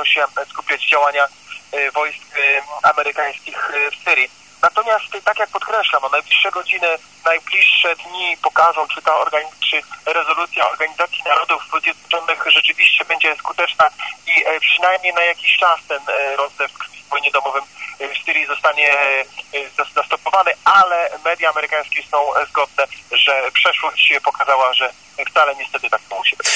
będą się skupiać działania e, wojsk e, amerykańskich e, w Syrii. Natomiast e, tak jak podkreślam, no, najbliższe godziny, najbliższe dni pokażą, czy ta czy rezolucja Organizacji Narodów Zjednoczonych rzeczywiście będzie skuteczna i e, przynajmniej na jakiś czas ten e, rozlew w wojnie domowym e, w Syrii zostanie e, e, zas- zastopowany, ale media amerykańskie są e, zgodne, że przeszłość pokazała, że wcale niestety tak nie musi być.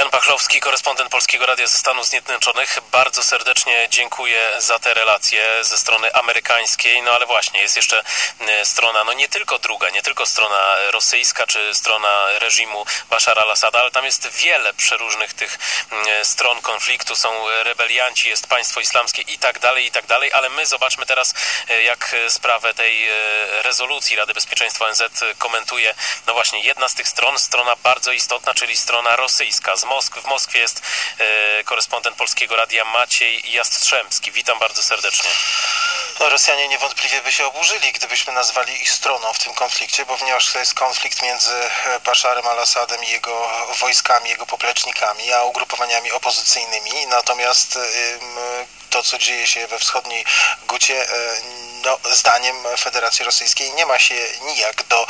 Jan Pachlowski, korespondent Polskiego Radia ze Stanów Zjednoczonych. Bardzo serdecznie dziękuję za te relacje ze strony amerykańskiej. No ale właśnie, jest jeszcze e, strona, no nie tylko druga, nie tylko strona rosyjska czy strona reżimu Bashara al-Assada, ale tam jest wiele przeróżnych tych e, stron konfliktu. Są rebelianci, jest państwo islamskie i tak dalej, i tak dalej. Ale my zobaczmy teraz, e, jak sprawę tej rezolucji Rady Bezpieczeństwa ONZ komentuje, no właśnie, jedna z tych stron, strona bardzo istotna, czyli strona rosyjska. Z Mosk w Moskwie jest e, korespondent Polskiego Radia Maciej Jastrzębski. Witam bardzo serdecznie. No, Rosjanie niewątpliwie by się oburzyli, gdybyśmy nazwali ich stroną w tym konflikcie, bo ponieważ to jest konflikt między e, Basharem al-Assadem i jego wojskami, jego poplecznikami, a ugrupowaniami opozycyjnymi. Natomiast ym, to, co dzieje się we wschodniej Gucie, e, no, zdaniem Federacji Rosyjskiej nie ma się nijak do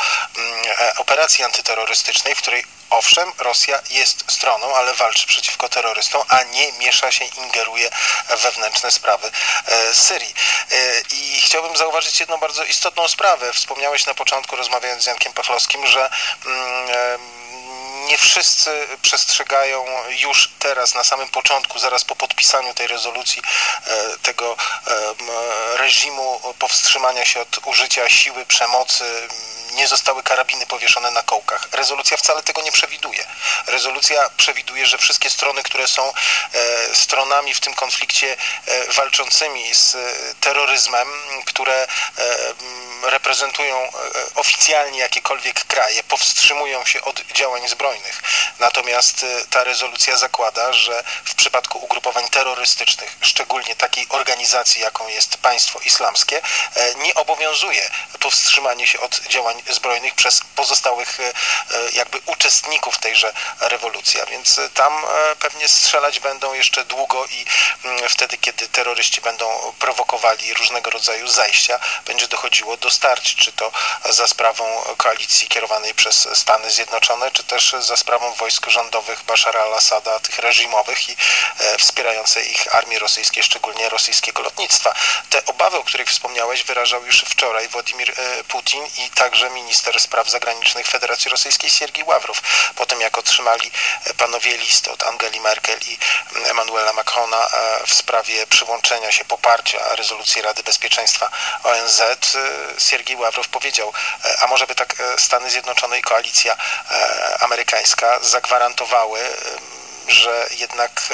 e, operacji antyterrorystycznej, w której owszem, Rosja jest stroną, ale walczy przeciwko terrorystom, a nie miesza się, ingeruje w wewnętrzne sprawy e, Syrii. E, I chciałbym zauważyć jedną bardzo istotną sprawę. Wspomniałeś na początku, rozmawiając z Jankiem Pachlowskim, że mm, nie wszyscy przestrzegają już teraz, na samym początku, zaraz po podpisaniu tej rezolucji, e, tego em, reżimu powstrzymania się od użycia siły, przemocy, nie zostały karabiny powieszone na kołkach. Rezolucja wcale tego nie przewiduje. Rezolucja przewiduje, że wszystkie strony, które są e, stronami w tym konflikcie e, walczącymi z e, terroryzmem, które e, reprezentują e, oficjalnie jakiekolwiek kraje, powstrzymują się od działań zbrojnych. Natomiast e, ta rezolucja zakłada, że w przypadku ugrupowań terrorystycznych, szczególnie takiej organizacji, jaką jest państwo islamskie, e, nie obowiązuje powstrzymanie się od działań zbrojnych przez pozostałych e, e, jakby uczestników tejże rewolucji. A więc tam e, pewnie strzelać będą jeszcze długo i mm, wtedy, kiedy terroryści będą prowokowali różnego rodzaju zajścia, będzie dochodziło do starć, czy to za sprawą koalicji kierowanej przez Stany Zjednoczone, czy też za sprawą wojsk rządowych Bashara al-Assada, tych reżimowych i e, wspierającej ich armii rosyjskiej, szczególnie rosyjskiego lotnictwa. Te obawy, o których wspomniałeś, wyrażał już wczoraj Władimir e, Putin i także minister spraw zagranicznych Federacji Rosyjskiej Siergiej Ławrow, po tym jak otrzymali e, panowie list od Angeli Merkel i mm, Emmanuela Macrona w sprawie przyłączenia się poparcia rezolucji Rady Bezpieczeństwa ONZ, Siergiej Ławrow powiedział, a może by tak Stany Zjednoczone i koalicja e, amerykańska zagwarantowały że jednak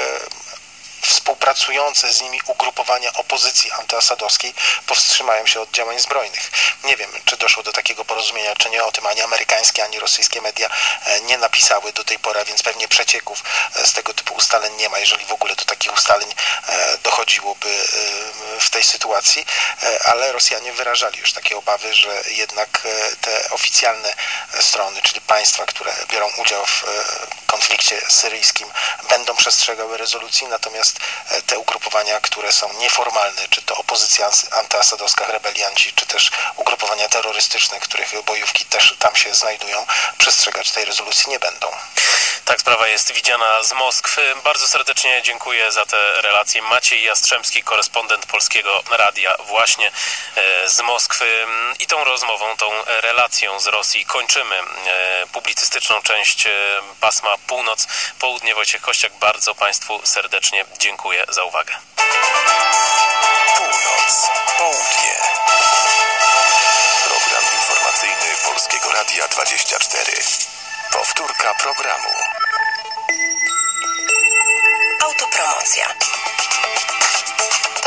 współpracujące z nimi ugrupowania opozycji antyasadowskiej powstrzymają się od działań zbrojnych. Nie wiem, czy doszło do takiego porozumienia, czy nie. O tym ani amerykańskie, ani rosyjskie media e, nie napisały do tej pory, więc pewnie przecieków e, z tego typu ustaleń nie ma, jeżeli w ogóle do takich ustaleń e, dochodziłoby w tej sytuacji, ale Rosjanie wyrażali już takie obawy, że jednak te oficjalne strony, czyli państwa, które biorą udział w konflikcie syryjskim, będą przestrzegały rezolucji, natomiast te ugrupowania, które są nieformalne, czy to opozycja antyasadowska, rebelianci, czy też ugrupowania terrorystyczne, których bojówki też tam się znajdują, przestrzegać tej rezolucji nie będą. Tak sprawa jest widziana z Moskwy. Bardzo serdecznie dziękuję za te relacje. Maciej Jastrzębski, korespondent Polskiego Radia właśnie e, z Moskwy. I tą rozmową, tą relacją z Rosji kończymy e, publicystyczną część pasma północ-południe. Wojciech Kościak, bardzo Państwu serdecznie dziękuję za uwagę. Północ, południe. Program informacyjny Polskiego Radia 24. Powtórka programu. Autopromocja.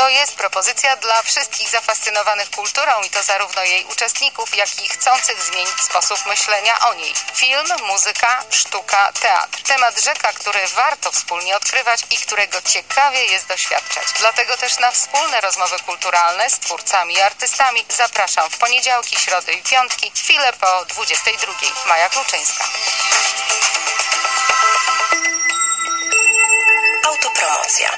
To jest propozycja dla wszystkich zafascynowanych kulturą i to zarówno jej uczestników, jak i chcących zmienić sposób myślenia o niej. Film, muzyka, sztuka, teatr. Temat rzeka, który warto wspólnie odkrywać i którego ciekawie jest doświadczać. Dlatego też na wspólne rozmowy kulturalne z twórcami i artystami zapraszam w poniedziałki, środy i piątki, chwilę po 22. Maja Kluczyńska. Autopromocja.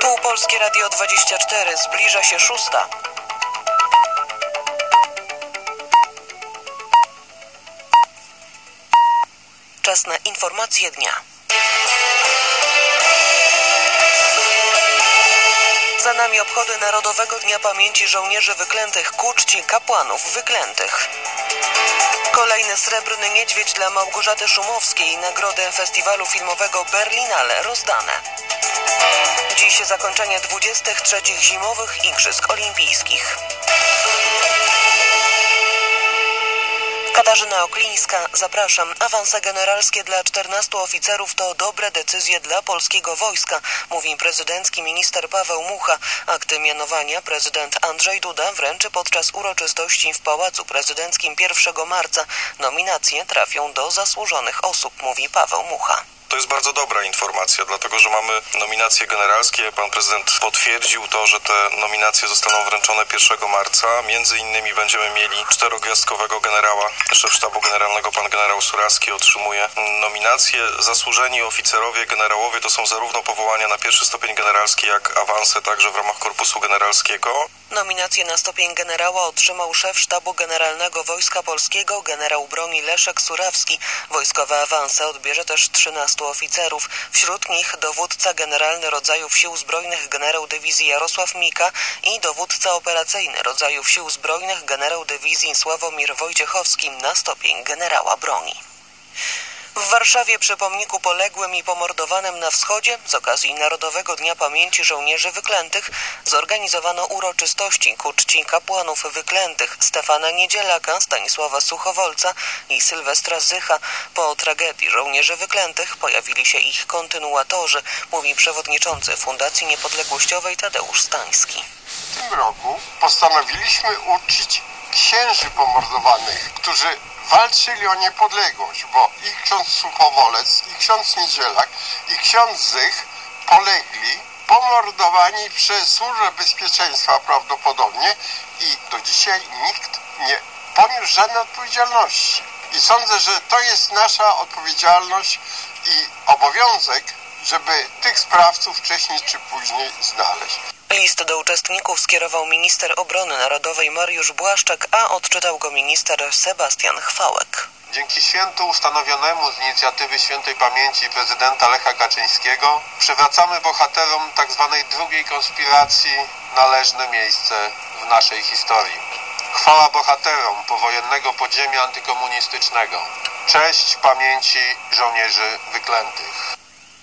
Tu Polskie Radio 24. Zbliża się szósta. Czas na informacje dnia. Za nami obchody Narodowego Dnia Pamięci Żołnierzy Wyklętych ku czci kapłanów wyklętych. Kolejny srebrny niedźwiedź dla Małgorzaty Szumowskiej, nagrodę festiwalu filmowego Berlinale rozdane. Dziś zakończenie 23 zimowych Igrzysk Olimpijskich. Katarzyna Oklińska, zapraszam. Awanse generalskie dla 14 oficerów to dobre decyzje dla polskiego wojska, mówi prezydencki minister Paweł Mucha. Akty mianowania prezydent Andrzej Duda wręczy podczas uroczystości w Pałacu Prezydenckim 1 marca. Nominacje trafią do zasłużonych osób, mówi Paweł Mucha. To jest bardzo dobra informacja, dlatego że mamy nominacje generalskie. Pan prezydent potwierdził to, że te nominacje zostaną wręczone 1 marca. Między innymi będziemy mieli czterogwiazdkowego generała, szef sztabu generalnego, pan generał Suraski otrzymuje nominację. Zasłużeni oficerowie, generałowie to są zarówno powołania na pierwszy stopień generalski, jak awanse także w ramach korpusu generalskiego. Nominację na stopień generała otrzymał szef sztabu generalnego Wojska Polskiego, generał broni Leszek Surawski. Wojskowe awanse odbierze też 13 oficerów. Wśród nich dowódca generalny rodzajów sił zbrojnych generał dywizji Jarosław Mika i dowódca operacyjny rodzajów sił zbrojnych generał dywizji Sławomir Wojciechowski na stopień generała broni. W Warszawie przy pomniku poległym i pomordowanym na wschodzie z okazji Narodowego Dnia Pamięci Żołnierzy Wyklętych zorganizowano uroczystości ku czci kapłanów wyklętych Stefana Niedzielaka, Stanisława Suchowolca i Sylwestra Zycha. Po tragedii żołnierzy wyklętych pojawili się ich kontynuatorzy, mówi przewodniczący Fundacji Niepodległościowej Tadeusz Stański. W tym roku postanowiliśmy uczyć księży pomordowanych, którzy walczyli o niepodległość, bo i ksiądz Suchowolec, i ksiądz Niedzielak, i ksiądz Zych polegli, pomordowani przez Służbę Bezpieczeństwa prawdopodobnie i do dzisiaj nikt nie poniósł żadnej odpowiedzialności. I sądzę, że to jest nasza odpowiedzialność i obowiązek, żeby tych sprawców wcześniej czy później znaleźć. List do uczestników skierował minister obrony narodowej Mariusz Błaszczak, a odczytał go minister Sebastian Chwałek. Dzięki świętu ustanowionemu z inicjatywy świętej pamięci prezydenta Lecha Kaczyńskiego przywracamy bohaterom tzw. Tak drugiej konspiracji należne miejsce w naszej historii. Chwała bohaterom powojennego podziemia antykomunistycznego. Cześć pamięci żołnierzy wyklętych.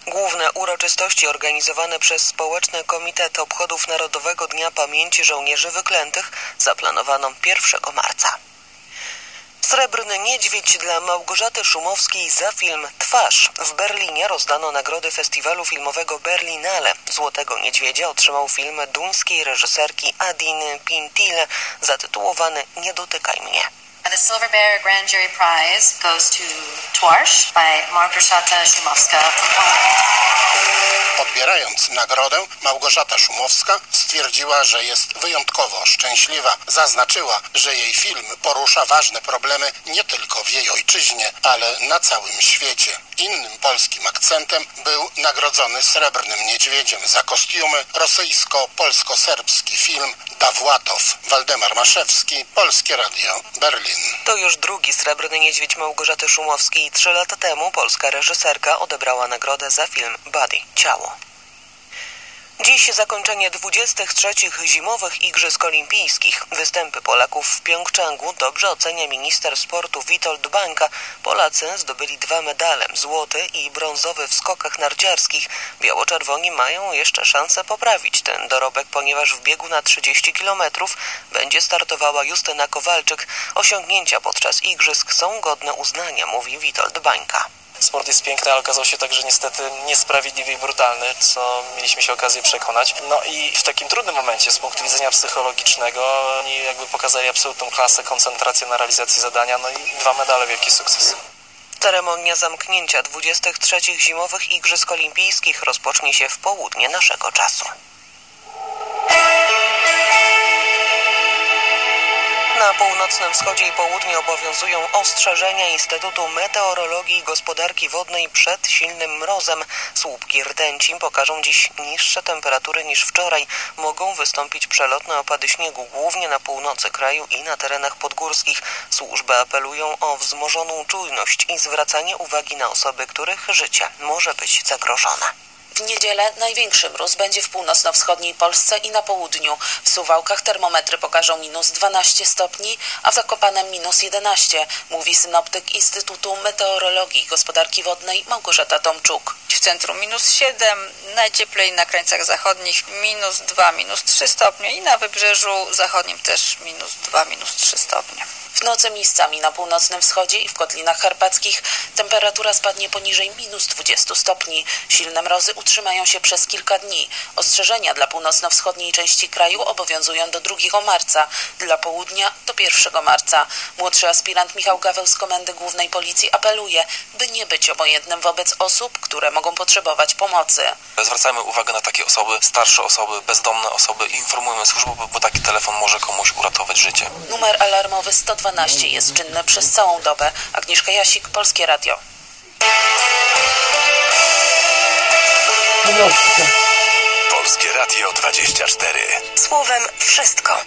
Główne uroczystości organizowane przez Społeczny Komitet Obchodów Narodowego Dnia Pamięci Żołnierzy Wyklętych zaplanowano 1 marca. Srebrny Niedźwiedź dla Małgorzaty Szumowskiej za film Twarz. W Berlinie rozdano nagrody festiwalu filmowego Berlinale. Złotego Niedźwiedzia otrzymał film duńskiej reżyserki Adiny Pintile zatytułowany Nie dotykaj mnie. The Silver Bear Grand Jury Prize goes to Twarz by Małgorzata Szumowska from Poland. Odbierając nagrodę, Małgorzata Szumowska stwierdziła, że jest wyjątkowo szczęśliwa. Zaznaczyła, że jej film porusza ważne problemy nie tylko w jej ojczyźnie, ale na całym świecie. Innym polskim akcentem był nagrodzony Srebrnym Niedźwiedziem za kostiumy rosyjsko-polsko-serbski film Dawłatow. Waldemar Maszewski, Polskie Radio, Berlin. To już drugi Srebrny Niedźwiedź Małgorzaty Szumowskiej. Trzy lata temu polska reżyserka odebrała nagrodę za film Body Ciało. Dziś zakończenie 23. zimowych Igrzysk Olimpijskich. Występy Polaków w Pjongczangu dobrze ocenia minister sportu Witold Bańka. Polacy zdobyli dwa medale, złoty i brązowy w skokach narciarskich. Biało-czerwoni mają jeszcze szansę poprawić ten dorobek, ponieważ w biegu na 30 km będzie startowała Justyna Kowalczyk. Osiągnięcia podczas Igrzysk są godne uznania, mówi Witold Bańka. Sport jest piękny, ale okazał się także niestety niesprawiedliwy i brutalny, co mieliśmy się okazję przekonać. No i w takim trudnym momencie z punktu widzenia psychologicznego oni jakby pokazali absolutną klasę, koncentrację na realizacji zadania, no i dwa medale, wielki sukces. Ceremonia zamknięcia 23. zimowych Igrzysk Olimpijskich rozpocznie się w południe naszego czasu. Na północnym wschodzie i południu obowiązują ostrzeżenia Instytutu Meteorologii i Gospodarki Wodnej przed silnym mrozem. Słupki rtęci pokażą dziś niższe temperatury niż wczoraj. Mogą wystąpić przelotne opady śniegu, głównie na północy kraju i na terenach podgórskich. Służby apelują o wzmożoną czujność i zwracanie uwagi na osoby, których życie może być zagrożone. W niedzielę największy mróz będzie w północno-wschodniej Polsce i na południu. W Suwałkach termometry pokażą minus 12 stopni, a w Zakopanem minus 11, mówi synoptyk Instytutu Meteorologii i Gospodarki Wodnej Małgorzata Tomczuk. W centrum minus 7, najcieplej na krańcach zachodnich minus 2, minus 3 stopnie i na wybrzeżu zachodnim też minus 2, minus 3 stopnie. W nocy miejscami na północnym wschodzie i w kotlinach karpackich temperatura spadnie poniżej minus 20 stopni. Silne mrozy utrzymają się przez kilka dni. Ostrzeżenia dla północno-wschodniej części kraju obowiązują do 2 marca, dla południa do 1 marca. Młodszy aspirant Michał Gaweł z Komendy Głównej Policji apeluje, by nie być obojętnym wobec osób, które mogą potrzebować pomocy. Zwracajmy uwagę na takie osoby, starsze osoby, bezdomne osoby i informujmy służbę, bo, bo taki telefon może komuś uratować życie. Numer alarmowy 112 jest czynny przez całą dobę. Agnieszka Jasik, Polskie Radio. Polskie Radio 24. Słowem wszystko.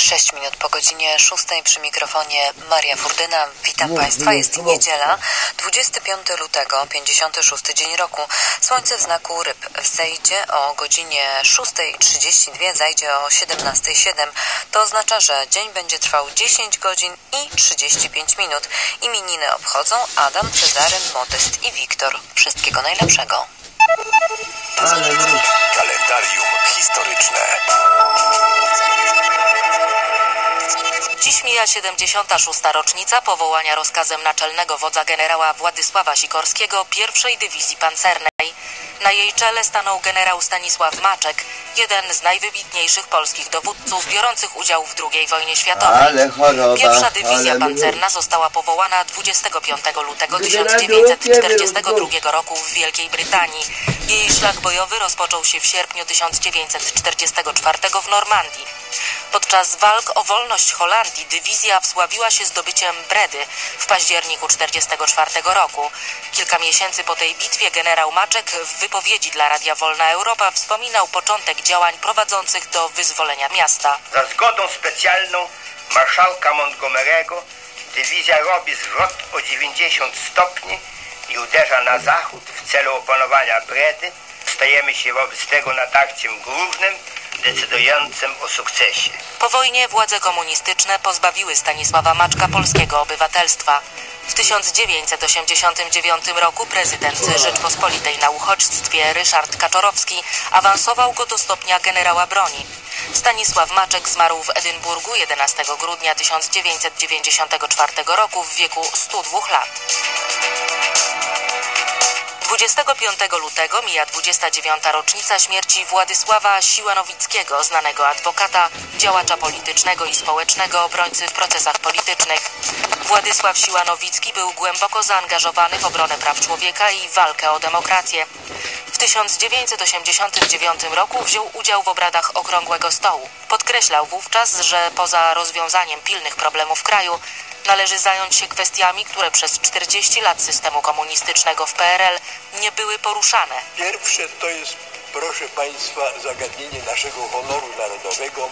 6 minut po godzinie 6 przy mikrofonie Maria Furdyna. Witam Państwa. Jest niedziela, 25 lutego, 56 dzień roku. Słońce w znaku ryb wzejdzie o godzinie 6.32, zajdzie o 17.07. To oznacza, że dzień będzie trwał 10 godzin i 35 minut. Imieniny obchodzą Adam, Cezary, Modest i Wiktor. Wszystkiego najlepszego. Kalendarium historyczne. Dziś mija 76. rocznica powołania rozkazem naczelnego wodza generała Władysława Sikorskiego pierwszej dywizji pancernej. Na jej czele stanął generał Stanisław Maczek, jeden z najwybitniejszych polskich dowódców biorących udział w II wojnie światowej. Ale choroba, Pierwsza dywizja ale pancerna została powołana 25 lutego 1942 roku w Wielkiej Brytanii. Jej szlak bojowy rozpoczął się w sierpniu 1944 w Normandii. Podczas walk o wolność Holandii dywizja wsławiła się zdobyciem Bredy w październiku 1944 roku. Kilka miesięcy po tej bitwie generał Maczek w wypowiedzi dla Radia Wolna Europa wspominał początek działań prowadzących do wyzwolenia miasta. Za zgodą specjalną marszałka Montgomery'ego dywizja robi zwrot o 90 stopni i uderza na zachód w celu opanowania Bredy. Stajemy się wobec tego natarciem głównym decydującym o sukcesie. Po wojnie władze komunistyczne pozbawiły Stanisława Maczka polskiego obywatelstwa. W 1989 roku prezydent Rzeczpospolitej na uchodźstwie Ryszard Kaczorowski awansował go do stopnia generała broni. Stanisław Maczek zmarł w Edynburgu 11 grudnia 1994 roku w wieku 102 lat. 25 lutego mija 29. rocznica śmierci Władysława Siłanowickiego, znanego adwokata, działacza politycznego i społecznego, obrońcy w procesach politycznych. Władysław Siłanowicki był głęboko zaangażowany w obronę praw człowieka i walkę o demokrację. W 1989 roku wziął udział w obradach Okrągłego Stołu. Podkreślał wówczas, że poza rozwiązaniem pilnych problemów kraju, należy zająć się kwestiami, które przez 40 lat systemu komunistycznego w PRL nie były poruszane. Pierwsze to jest, proszę Państwa, zagadnienie naszego honoru narodowego,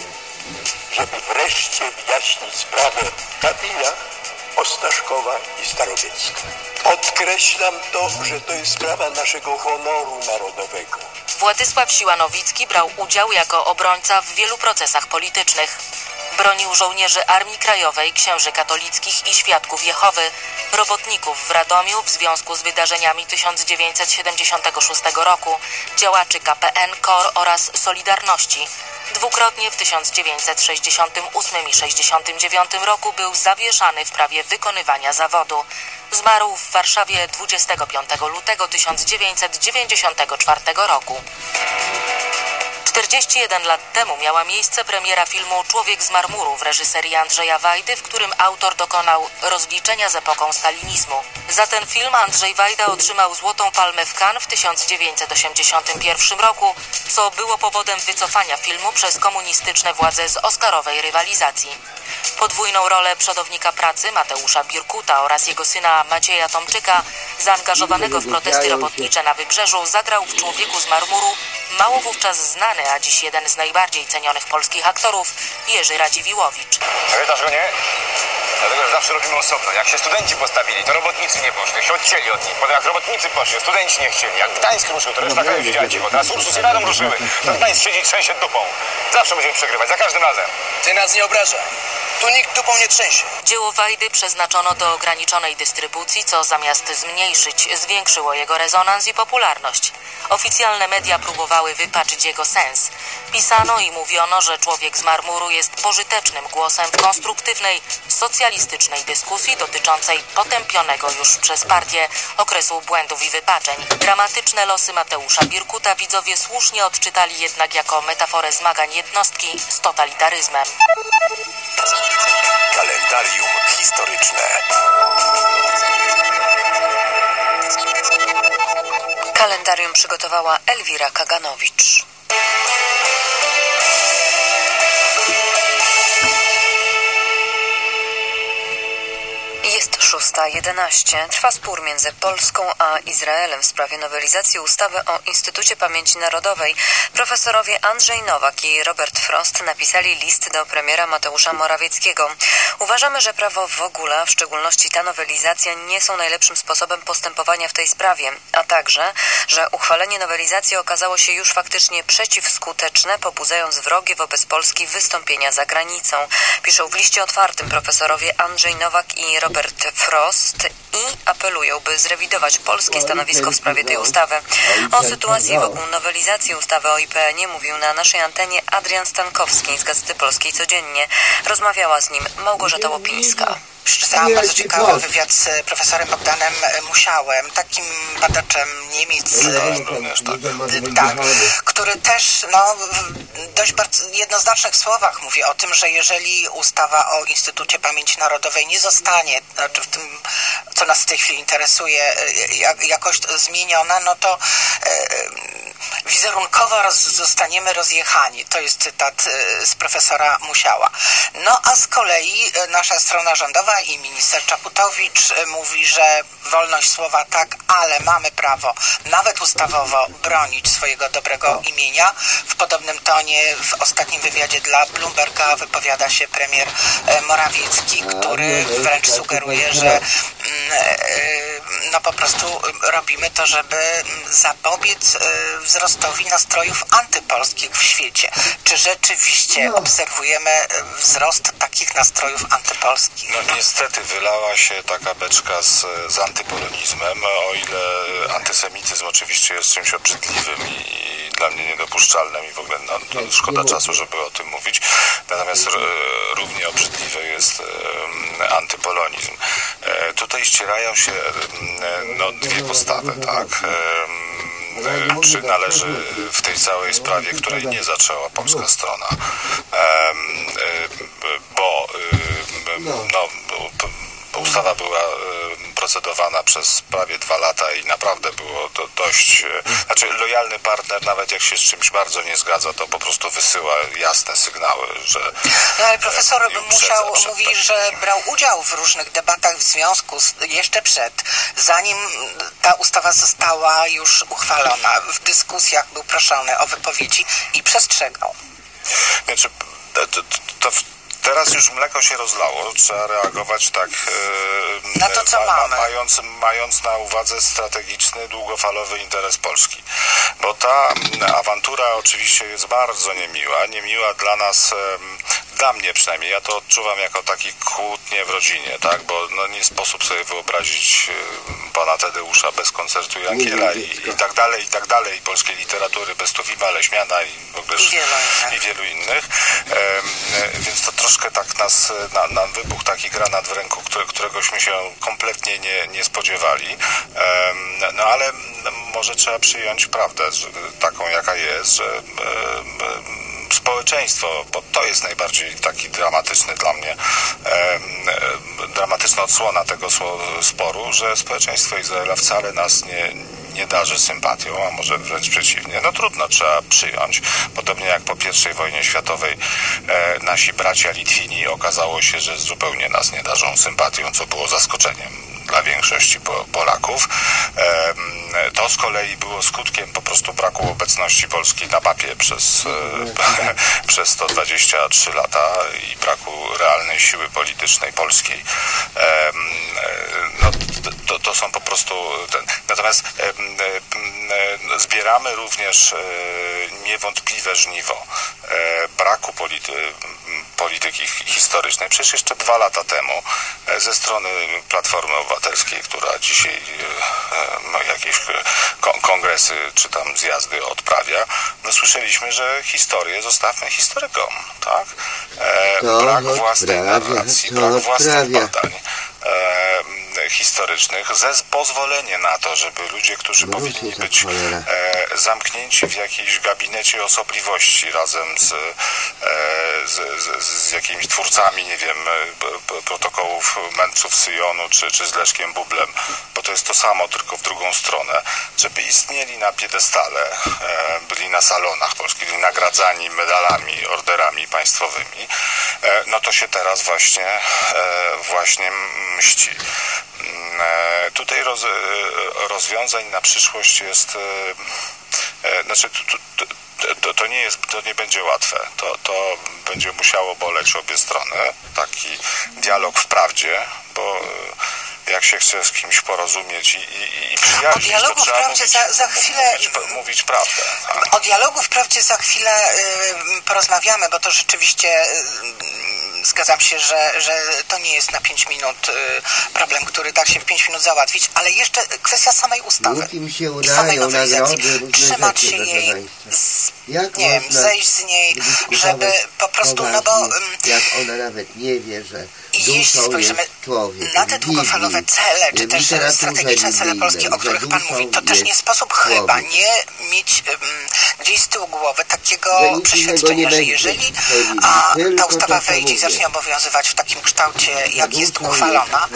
żeby wreszcie wyjaśnić sprawę Katynia, Ostaszkowa i Starowiecka. Podkreślam to, że to jest sprawa naszego honoru narodowego. Władysław Siłanowicki brał udział jako obrońca w wielu procesach politycznych. Bronił żołnierzy Armii Krajowej, księży katolickich i świadków Jehowy, robotników w Radomiu w związku z wydarzeniami 1976 roku, działaczy KPN, KOR oraz Solidarności. Dwukrotnie w 1968 i 69 roku był zawieszany w prawie wykonywania zawodu. Zmarł w Warszawie 25 lutego 1994 roku. 41 lat temu miała miejsce premiera filmu Człowiek z marmuru w reżyserii Andrzeja Wajdy, w którym autor dokonał rozliczenia z epoką stalinizmu. Za ten film Andrzej Wajda otrzymał Złotą Palmę w Cannes w 1981 roku, co było powodem wycofania filmu przez komunistyczne władze z oscarowej rywalizacji. Podwójną rolę przodownika pracy Mateusza Birkuta oraz jego syna Macieja Tomczyka, zaangażowanego w protesty robotnicze na Wybrzeżu, zagrał w Człowieku z marmuru mało wówczas znany, a dziś jeden z najbardziej cenionych polskich aktorów, Jerzy Radziwiłowicz. Pamiętasz go, nie? Dlatego, że zawsze robimy osobno. Jak się studenci postawili, to robotnicy nie poszli, się odcięli od nich. Potem jak robotnicy poszli, studenci nie chcieli. Jak Gdańsk ruszył, to reszta kraju siedziała cicho. Teraz Ursus i Radom ruszyły, to Gdańsk siedzi trzęsie dupą. Zawsze będziemy przegrywać, za każdym razem. Ty nas nie obrażaj. Tu nikt dupą nie trzęsie. Dzieło Wajdy przeznaczono do ograniczonej dystrybucji, co zamiast zmniejszyć, zwiększyło jego rezonans i popularność. Oficjalne media próbowały wypaczyć jego sens. Pisano i mówiono, że człowiek z marmuru jest pożytecznym głosem w konstruktywnej, socjalistycznej dyskusji dotyczącej potępionego już przez partię okresu błędów i wypaczeń. Dramatyczne losy Mateusza Birkuta widzowie słusznie odczytali jednak jako metaforę zmagań jednostki z totalitaryzmem. Kalendarium historyczne. Kalendarium przygotowała Elwira Kaganowicz. 6.11. Trwa spór między Polską a Izraelem w sprawie nowelizacji ustawy o Instytucie Pamięci Narodowej. Profesorowie Andrzej Nowak i Robert Frost napisali list do premiera Mateusza Morawieckiego. Uważamy, że prawo w ogóle, w szczególności ta nowelizacja, nie są najlepszym sposobem postępowania w tej sprawie, a także, że uchwalenie nowelizacji okazało się już faktycznie przeciwskuteczne, pobudzając wrogie wobec Polski wystąpienia za granicą. Piszą w liście otwartym profesorowie Andrzej Nowak i Robert Frost i apelują, by zrewidować polskie stanowisko w sprawie tej ustawy. O sytuacji wokół nowelizacji ustawy o IPN-ie mówił na naszej antenie Adrian Stankowski z Gazety Polskiej Codziennie. Rozmawiała z nim Małgorzata Łopińska. Przeczytałam bardzo ciekawy wywiad z profesorem Bogdanem Musiałem, takim badaczem Niemiec, tak, który też no, w dość bardzo jednoznacznych słowach mówi o tym, że jeżeli ustawa o Instytucie Pamięci Narodowej nie zostanie, znaczy w tym, co nas w tej chwili interesuje, e, jakoś zmieniona, no to e, wizerunkowo roz, zostaniemy rozjechani. To jest cytat z profesora Musiała. No a z kolei nasza strona rządowa i minister Czaputowicz mówi, że wolność słowa tak, ale mamy prawo nawet ustawowo bronić swojego dobrego imienia. W podobnym tonie w ostatnim wywiadzie dla Bloomberga wypowiada się premier Morawiecki, który wręcz sugeruje, że no po prostu robimy to, żeby zapobiec wzrostowi nastrojów antypolskich w świecie. Czy rzeczywiście obserwujemy y, wzrost takich nastrojów antypolskich? No niestety wylała się taka beczka z, z antypolonizmem, o ile antysemityzm oczywiście jest czymś obrzydliwym i, i dla mnie niedopuszczalnym i w ogóle no, to szkoda czasu, żeby o tym mówić. Natomiast e, równie obrzydliwy jest e, antypolonizm. E, tutaj ścierają się e, no, dwie postawy, tak? E, czy należy w tej całej sprawie, której nie zaczęła polska strona, e, bo e, no, p- ustawa była procedowana przez prawie dwa lata i naprawdę było to dość, e, znaczy lojalny partner nawet jak się z czymś bardzo nie zgadza, to po prostu wysyła jasne sygnały, że No ale profesor e, uprzedza musiał, mówi, że brał udział w różnych debatach w związku z, jeszcze przed, zanim ta ustawa została już uchwalona. W dyskusjach był proszony o wypowiedzi i przestrzegał. Znaczy, to, to, to teraz już mleko się rozlało, trzeba reagować tak, e, Na to, co mamy. mając, mając na uwadze strategiczny, długofalowy interes Polski. Bo ta awantura oczywiście jest bardzo niemiła, niemiła dla nas, dla mnie przynajmniej, ja to odczuwam jako taki kłótnie w rodzinie, tak, bo no, nie sposób sobie wyobrazić pana Tadeusza bez koncertu Jankiela i, i tak dalej, i tak dalej, i polskiej literatury bez Tuwima, Leśmiana i w ogóle I wielu innych. i wielu innych. E, więc to troszkę tak nas, na, nam wybuchł taki granat w ręku, które, któregośmy się kompletnie nie, nie spodziewali. No ale może trzeba przyjąć prawdę, że, taką jaka jest, że społeczeństwo, bo to jest najbardziej taki dramatyczny dla mnie, dramatyczna odsłona tego sporu, że społeczeństwo Izraela wcale nas nie, nie darzy sympatią, a może wręcz przeciwnie. No trudno trzeba przyjąć. Podobnie jak po I wojnie światowej e, nasi bracia Litwini okazało się, że zupełnie nas nie darzą sympatią, co było zaskoczeniem dla większości po, Polaków. To z kolei było skutkiem po prostu braku obecności Polski na mapie przez, e, przez 123 lata i braku realnej siły politycznej polskiej. E, No, to- to, są po prostu ten. Natomiast e, zbieramy również niewątpliwe żniwo braku polity, polityki hi- historycznej. Przecież jeszcze dwa lata temu e, ze strony Platformy Obywatelskiej, która dzisiaj no, jakieś kon- kongresy czy tam zjazdy odprawia, no słyszeliśmy, że historię zostawmy historykom, tak? To brak własnej odprawia, narracji, to brak własnych badań historycznych, ze pozwolenie na to, żeby ludzie, którzy powinni być e, zamknięci w jakiejś gabinecie osobliwości razem z, e, z, z, z jakimiś twórcami, nie wiem, e, protokołów mędrców Syjonu czy, czy z Leszkiem Bublem, bo to jest to samo, tylko w drugą stronę, żeby istnieli na piedestale, e, byli na salonach polskich, byli nagradzani medalami, orderami państwowymi, e, no to się teraz właśnie, e, właśnie mści. Mm, e, Tutaj roz, e, rozwiązań na przyszłość jest, e, znaczy tu, tu, to, to nie jest, to nie będzie łatwe. To, to będzie musiało boleć obie strony. Taki dialog w prawdzie, bo jak się chce z kimś porozumieć i, i, i przyjaźnić, to dialogu trzeba wprawdzie mówić, za- za chwilę- mówić, mówić prawdę. tak. O dialogu wprawdzie za chwilę porozmawiamy, bo to rzeczywiście zgadzam się, że, że to nie jest na 5 minut y, problem, który da się w 5 minut załatwić, ale jeszcze kwestia samej ustawy. Im się I samej udają nowelizacji. Trzymać się jej. Jak nie wiem, zejść z niej, żeby po prostu, no bo ym, jak ona nawet nie wie, że jeśli duszą spojrzymy na te długofalowe cele, czy też strategiczne cele polskie, o których Pan mówi, to też nie sposób chyba nie mieć um, gdzieś z tyłu głowy takiego przeświadczenia, że jeżeli a, ta ustawa wejdzie i zacznie obowiązywać w takim kształcie, jak jest uchwalona,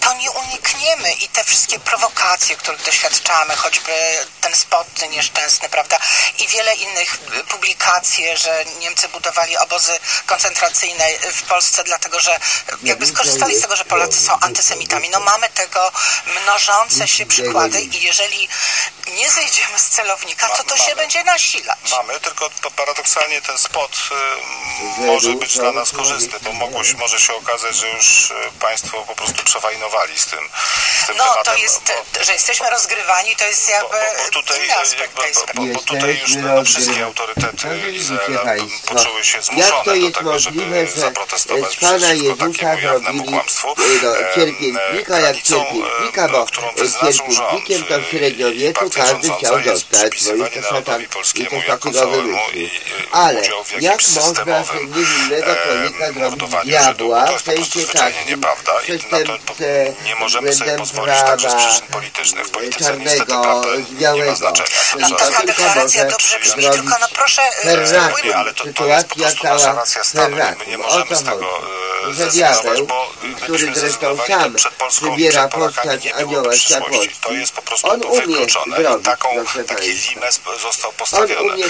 to nie unikniemy i te wszystkie prowokacje, których doświadczamy, choćby ten spot nieszczęsny, prawda, i wiele innych publikacji, że Niemcy budowali obozy koncentracyjne w Polsce, dlatego że jakby skorzystali z tego, że Polacy są antysemitami. No mamy tego mnożące się przykłady i jeżeli nie zejdziemy z celownika, to to mamy. się będzie nasilać. Mamy, tylko pa- paradoksalnie ten spot y, może być dla nas korzystny, bo mogło może się okazać, że już y, Państwo po prostu przewajnowali z tym, z tym No tematem. to jest, że jesteśmy rozgrywani, to jest jakby tutaj, inny aspekt tej bo, bo tutaj już no, wszystkie autorytety Izraela poczuły się zmuszone do tego, żeby zaprotestować z Pana przeciwko kłamstwu. no, cierpiętnika jak cierpiętnika, bo cierpiętnikiem to w średniowieczu każdy chciał jest dostać, bo już to szatan i jako takiego wymyślił. Ale jak można niewinnego człowieka zrobić diabła w to jest sensie takim to przestępcę nie możemy sobie względem pozwolić także z prawa czarnego białego. No to deklaracja może dobrze brzmi, tylko no proszę, e, spróbujmy- to, to jest Sytuacja cała racja nie O co z tego chodzi? e, Że diabeł, bo który gdybyśmy zresztą sam Polakami postać nie anioła światłości. On umie zrobić, taką, taki limes został On postawiony.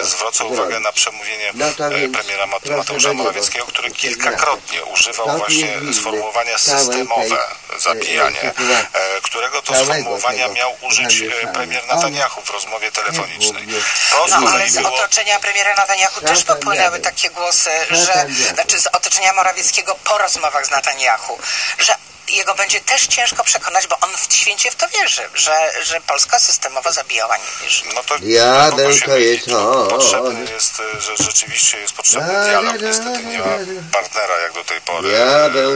E, Zwrócę uwagę na przemówienie No e, więc premiera Mateusza. Morawieckiego, który kilkakrotnie używał właśnie sformułowania systemowe e, zabijanie, którego to sformułowania miał użyć premier Netanyahu w rozmowie telefonicznej. To No ale z otoczenia premiera Netanyahu też popłynęły takie głosy, że, znaczy z otoczenia Morawieckiego po rozmowach z Netanyahu, że jego będzie też ciężko przekonać, bo on w święcie w to wierzy, że, że Polska systemowo zabijała niewierzy. No to Diabeł to jest on. potrzebny jest, e, że rzeczywiście jest potrzebny dialog. Niestety nie ma partnera jak do tej pory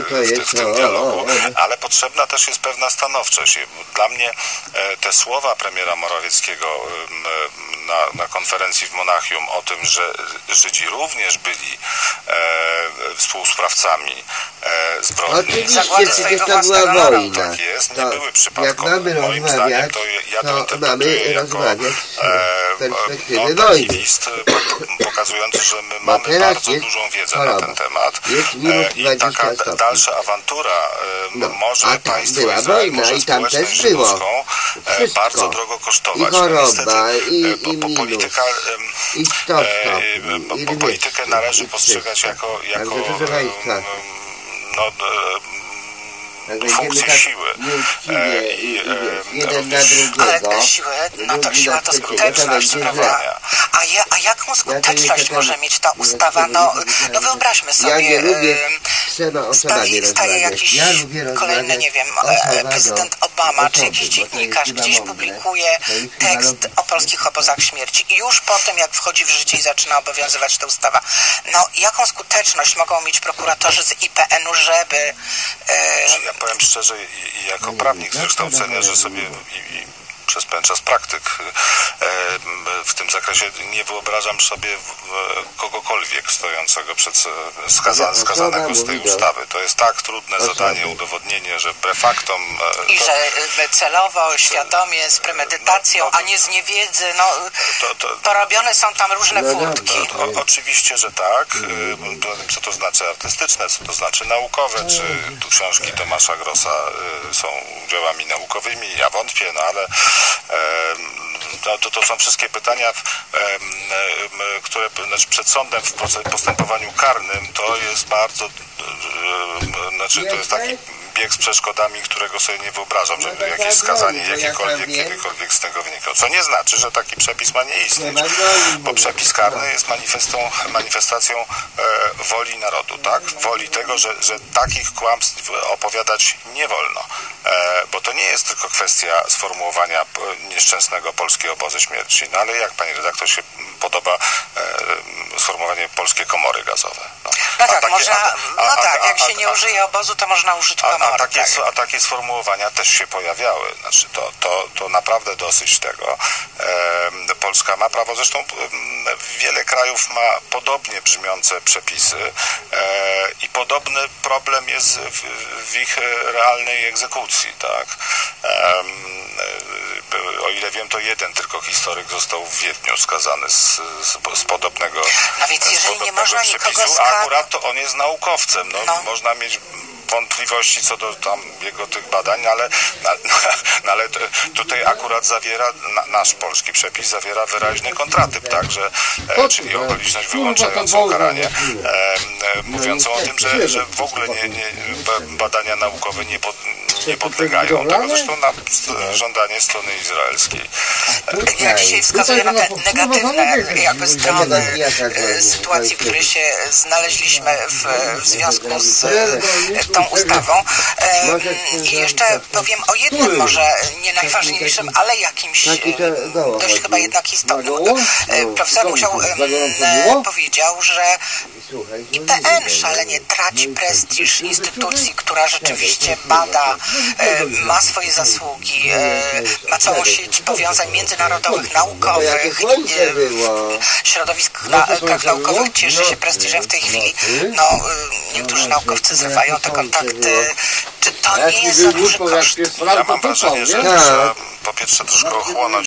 to w, jest tym- w tym dialogu, ale potrzebna też jest pewna stanowczość. Dla mnie e, te słowa premiera Morawieckiego na, na konferencji w Monachium o tym, że Żydzi również byli e, współsprawcami e, zbrodni. Oczywiście, to była wojna. Tak jest, nie To były jak przypadkowe. mamy Moim zdaniem rozmawiać, to ja to interpretuję mamy rozmawiać e, z perspektywy no, wojny. list e, po- pokazujący, że my mamy bardzo dużą wiedzę choroba. na ten temat E, i 20 taka stopni. dalsza awantura e, No, może państwo była Izrael, wojna może i tam też było e, wszystko. bardzo drogo kosztować. I choroba, niestety, i- e, i minus, polityka, i 100 e, stopni, po- i dwie politykę należy i postrzegać jako, jako no, e, jak funkcję tak siły. E, i, i, e, wiesz, jeden na również- drugiego, Ale ta siła, no to siła to skuteczność, prawda? A, ja, a jaką skuteczność może mieć ta ustawa? No, no wyobraźmy sobie, staje, staje jakiś kolejny, nie wiem, e, prezydent Obama czy jakiś dziennikarz gdzieś publikuje tekst o polskich obozach śmierci. I już po tym, jak wchodzi w życie i zaczyna obowiązywać ta ustawa, no jaką skuteczność mogą mieć prokuratorzy z IPN-u, żeby... E, Ja powiem szczerze i, i jako prawnik z wykształcenia, że sobie i, i przez pewien czas praktyk e, w tym zakresie nie wyobrażam sobie kogokolwiek stojącego przed e, skaza, skazanego z tej ustawy. To jest tak trudne zadanie, udowodnienie, że pre factum e, I to- że celowo, świadomie, z premedytacją, a nie z niewiedzy, no to, to, porobione są tam różne No furtki. O, oczywiście, że tak. Co to znaczy artystyczne, co to znaczy naukowe, czy tu książki Tomasza Grossa są dziełami naukowymi, ja wątpię, no ale no, to, to są wszystkie pytania, które znaczy przed sądem w postępowaniu karnym to jest bardzo, znaczy to jest taki bieg z przeszkodami, którego sobie nie wyobrażam, żeby jakieś tak skazanie broni, bo ja jakiekolwiek, kiedykolwiek z tego wynikało. Co nie znaczy, że taki przepis ma nie istnieć, bo przepis karny jest manifestą, manifestacją e, woli narodu, tak? Woli tego, że, że takich kłamstw opowiadać nie wolno. E, bo to nie jest tylko kwestia sformułowania e, nieszczęsnego polskie obozy śmierci, no ale jak pani redaktor się podoba e, sformułowanie polskie komory gazowe? No, No tak, takie- można, a- no a- tak, a- jak się nie użyje obozu, to można użyć a, a, komory. takie, tak. a takie sformułowania też się pojawiały. Znaczy to, to, to naprawdę dosyć tego. Em, Polska ma prawo, zresztą wiele krajów ma podobnie brzmiące przepisy e, i podobny problem jest w, w ich realnej egzekucji. Tak? E, ile wiem, to jeden tylko historyk został w Wiedniu skazany z, z, z podobnego No więc jeżeli nie można nikogo przepisu, ska- a akurat to on jest naukowcem. No, No. Można mieć wątpliwości co do tam jego tych badań, ale, na, no, ale t- tutaj akurat zawiera, na, nasz polski przepis zawiera wyraźny kontratyp, tak, że, e, czyli okoliczność wyłączającą karanie, e, e, mówiącą o tym, że, że w ogóle nie, nie, ba- badania naukowe nie, pod, nie podlegają. Tego zresztą na żądanie strony izraelskiej. Ja dzisiaj wskazuję na te negatywne jakby strony e, sytuacji, w której się znaleźliśmy w, w związku z e, tą ustawą. I jeszcze powiem o jednym może nie najważniejszym, ale jakimś e, dość chyba jednak istotnym. E, Profesor Musiał e, powiedział, że IPN szalenie traci prestiż instytucji, która rzeczywiście bada, e, ma swoje zasługi, e, ma całą sieć powiązań międzynarodowych, naukowych, e, środowiskach naukowych cieszy się prestiżem w tej chwili. No, e, niektórzy naukowcy zrywają te kontakty. Czy to nie jest za duży koszt? Ja mam wrażenie, że trzeba po pierwsze troszkę ochłonąć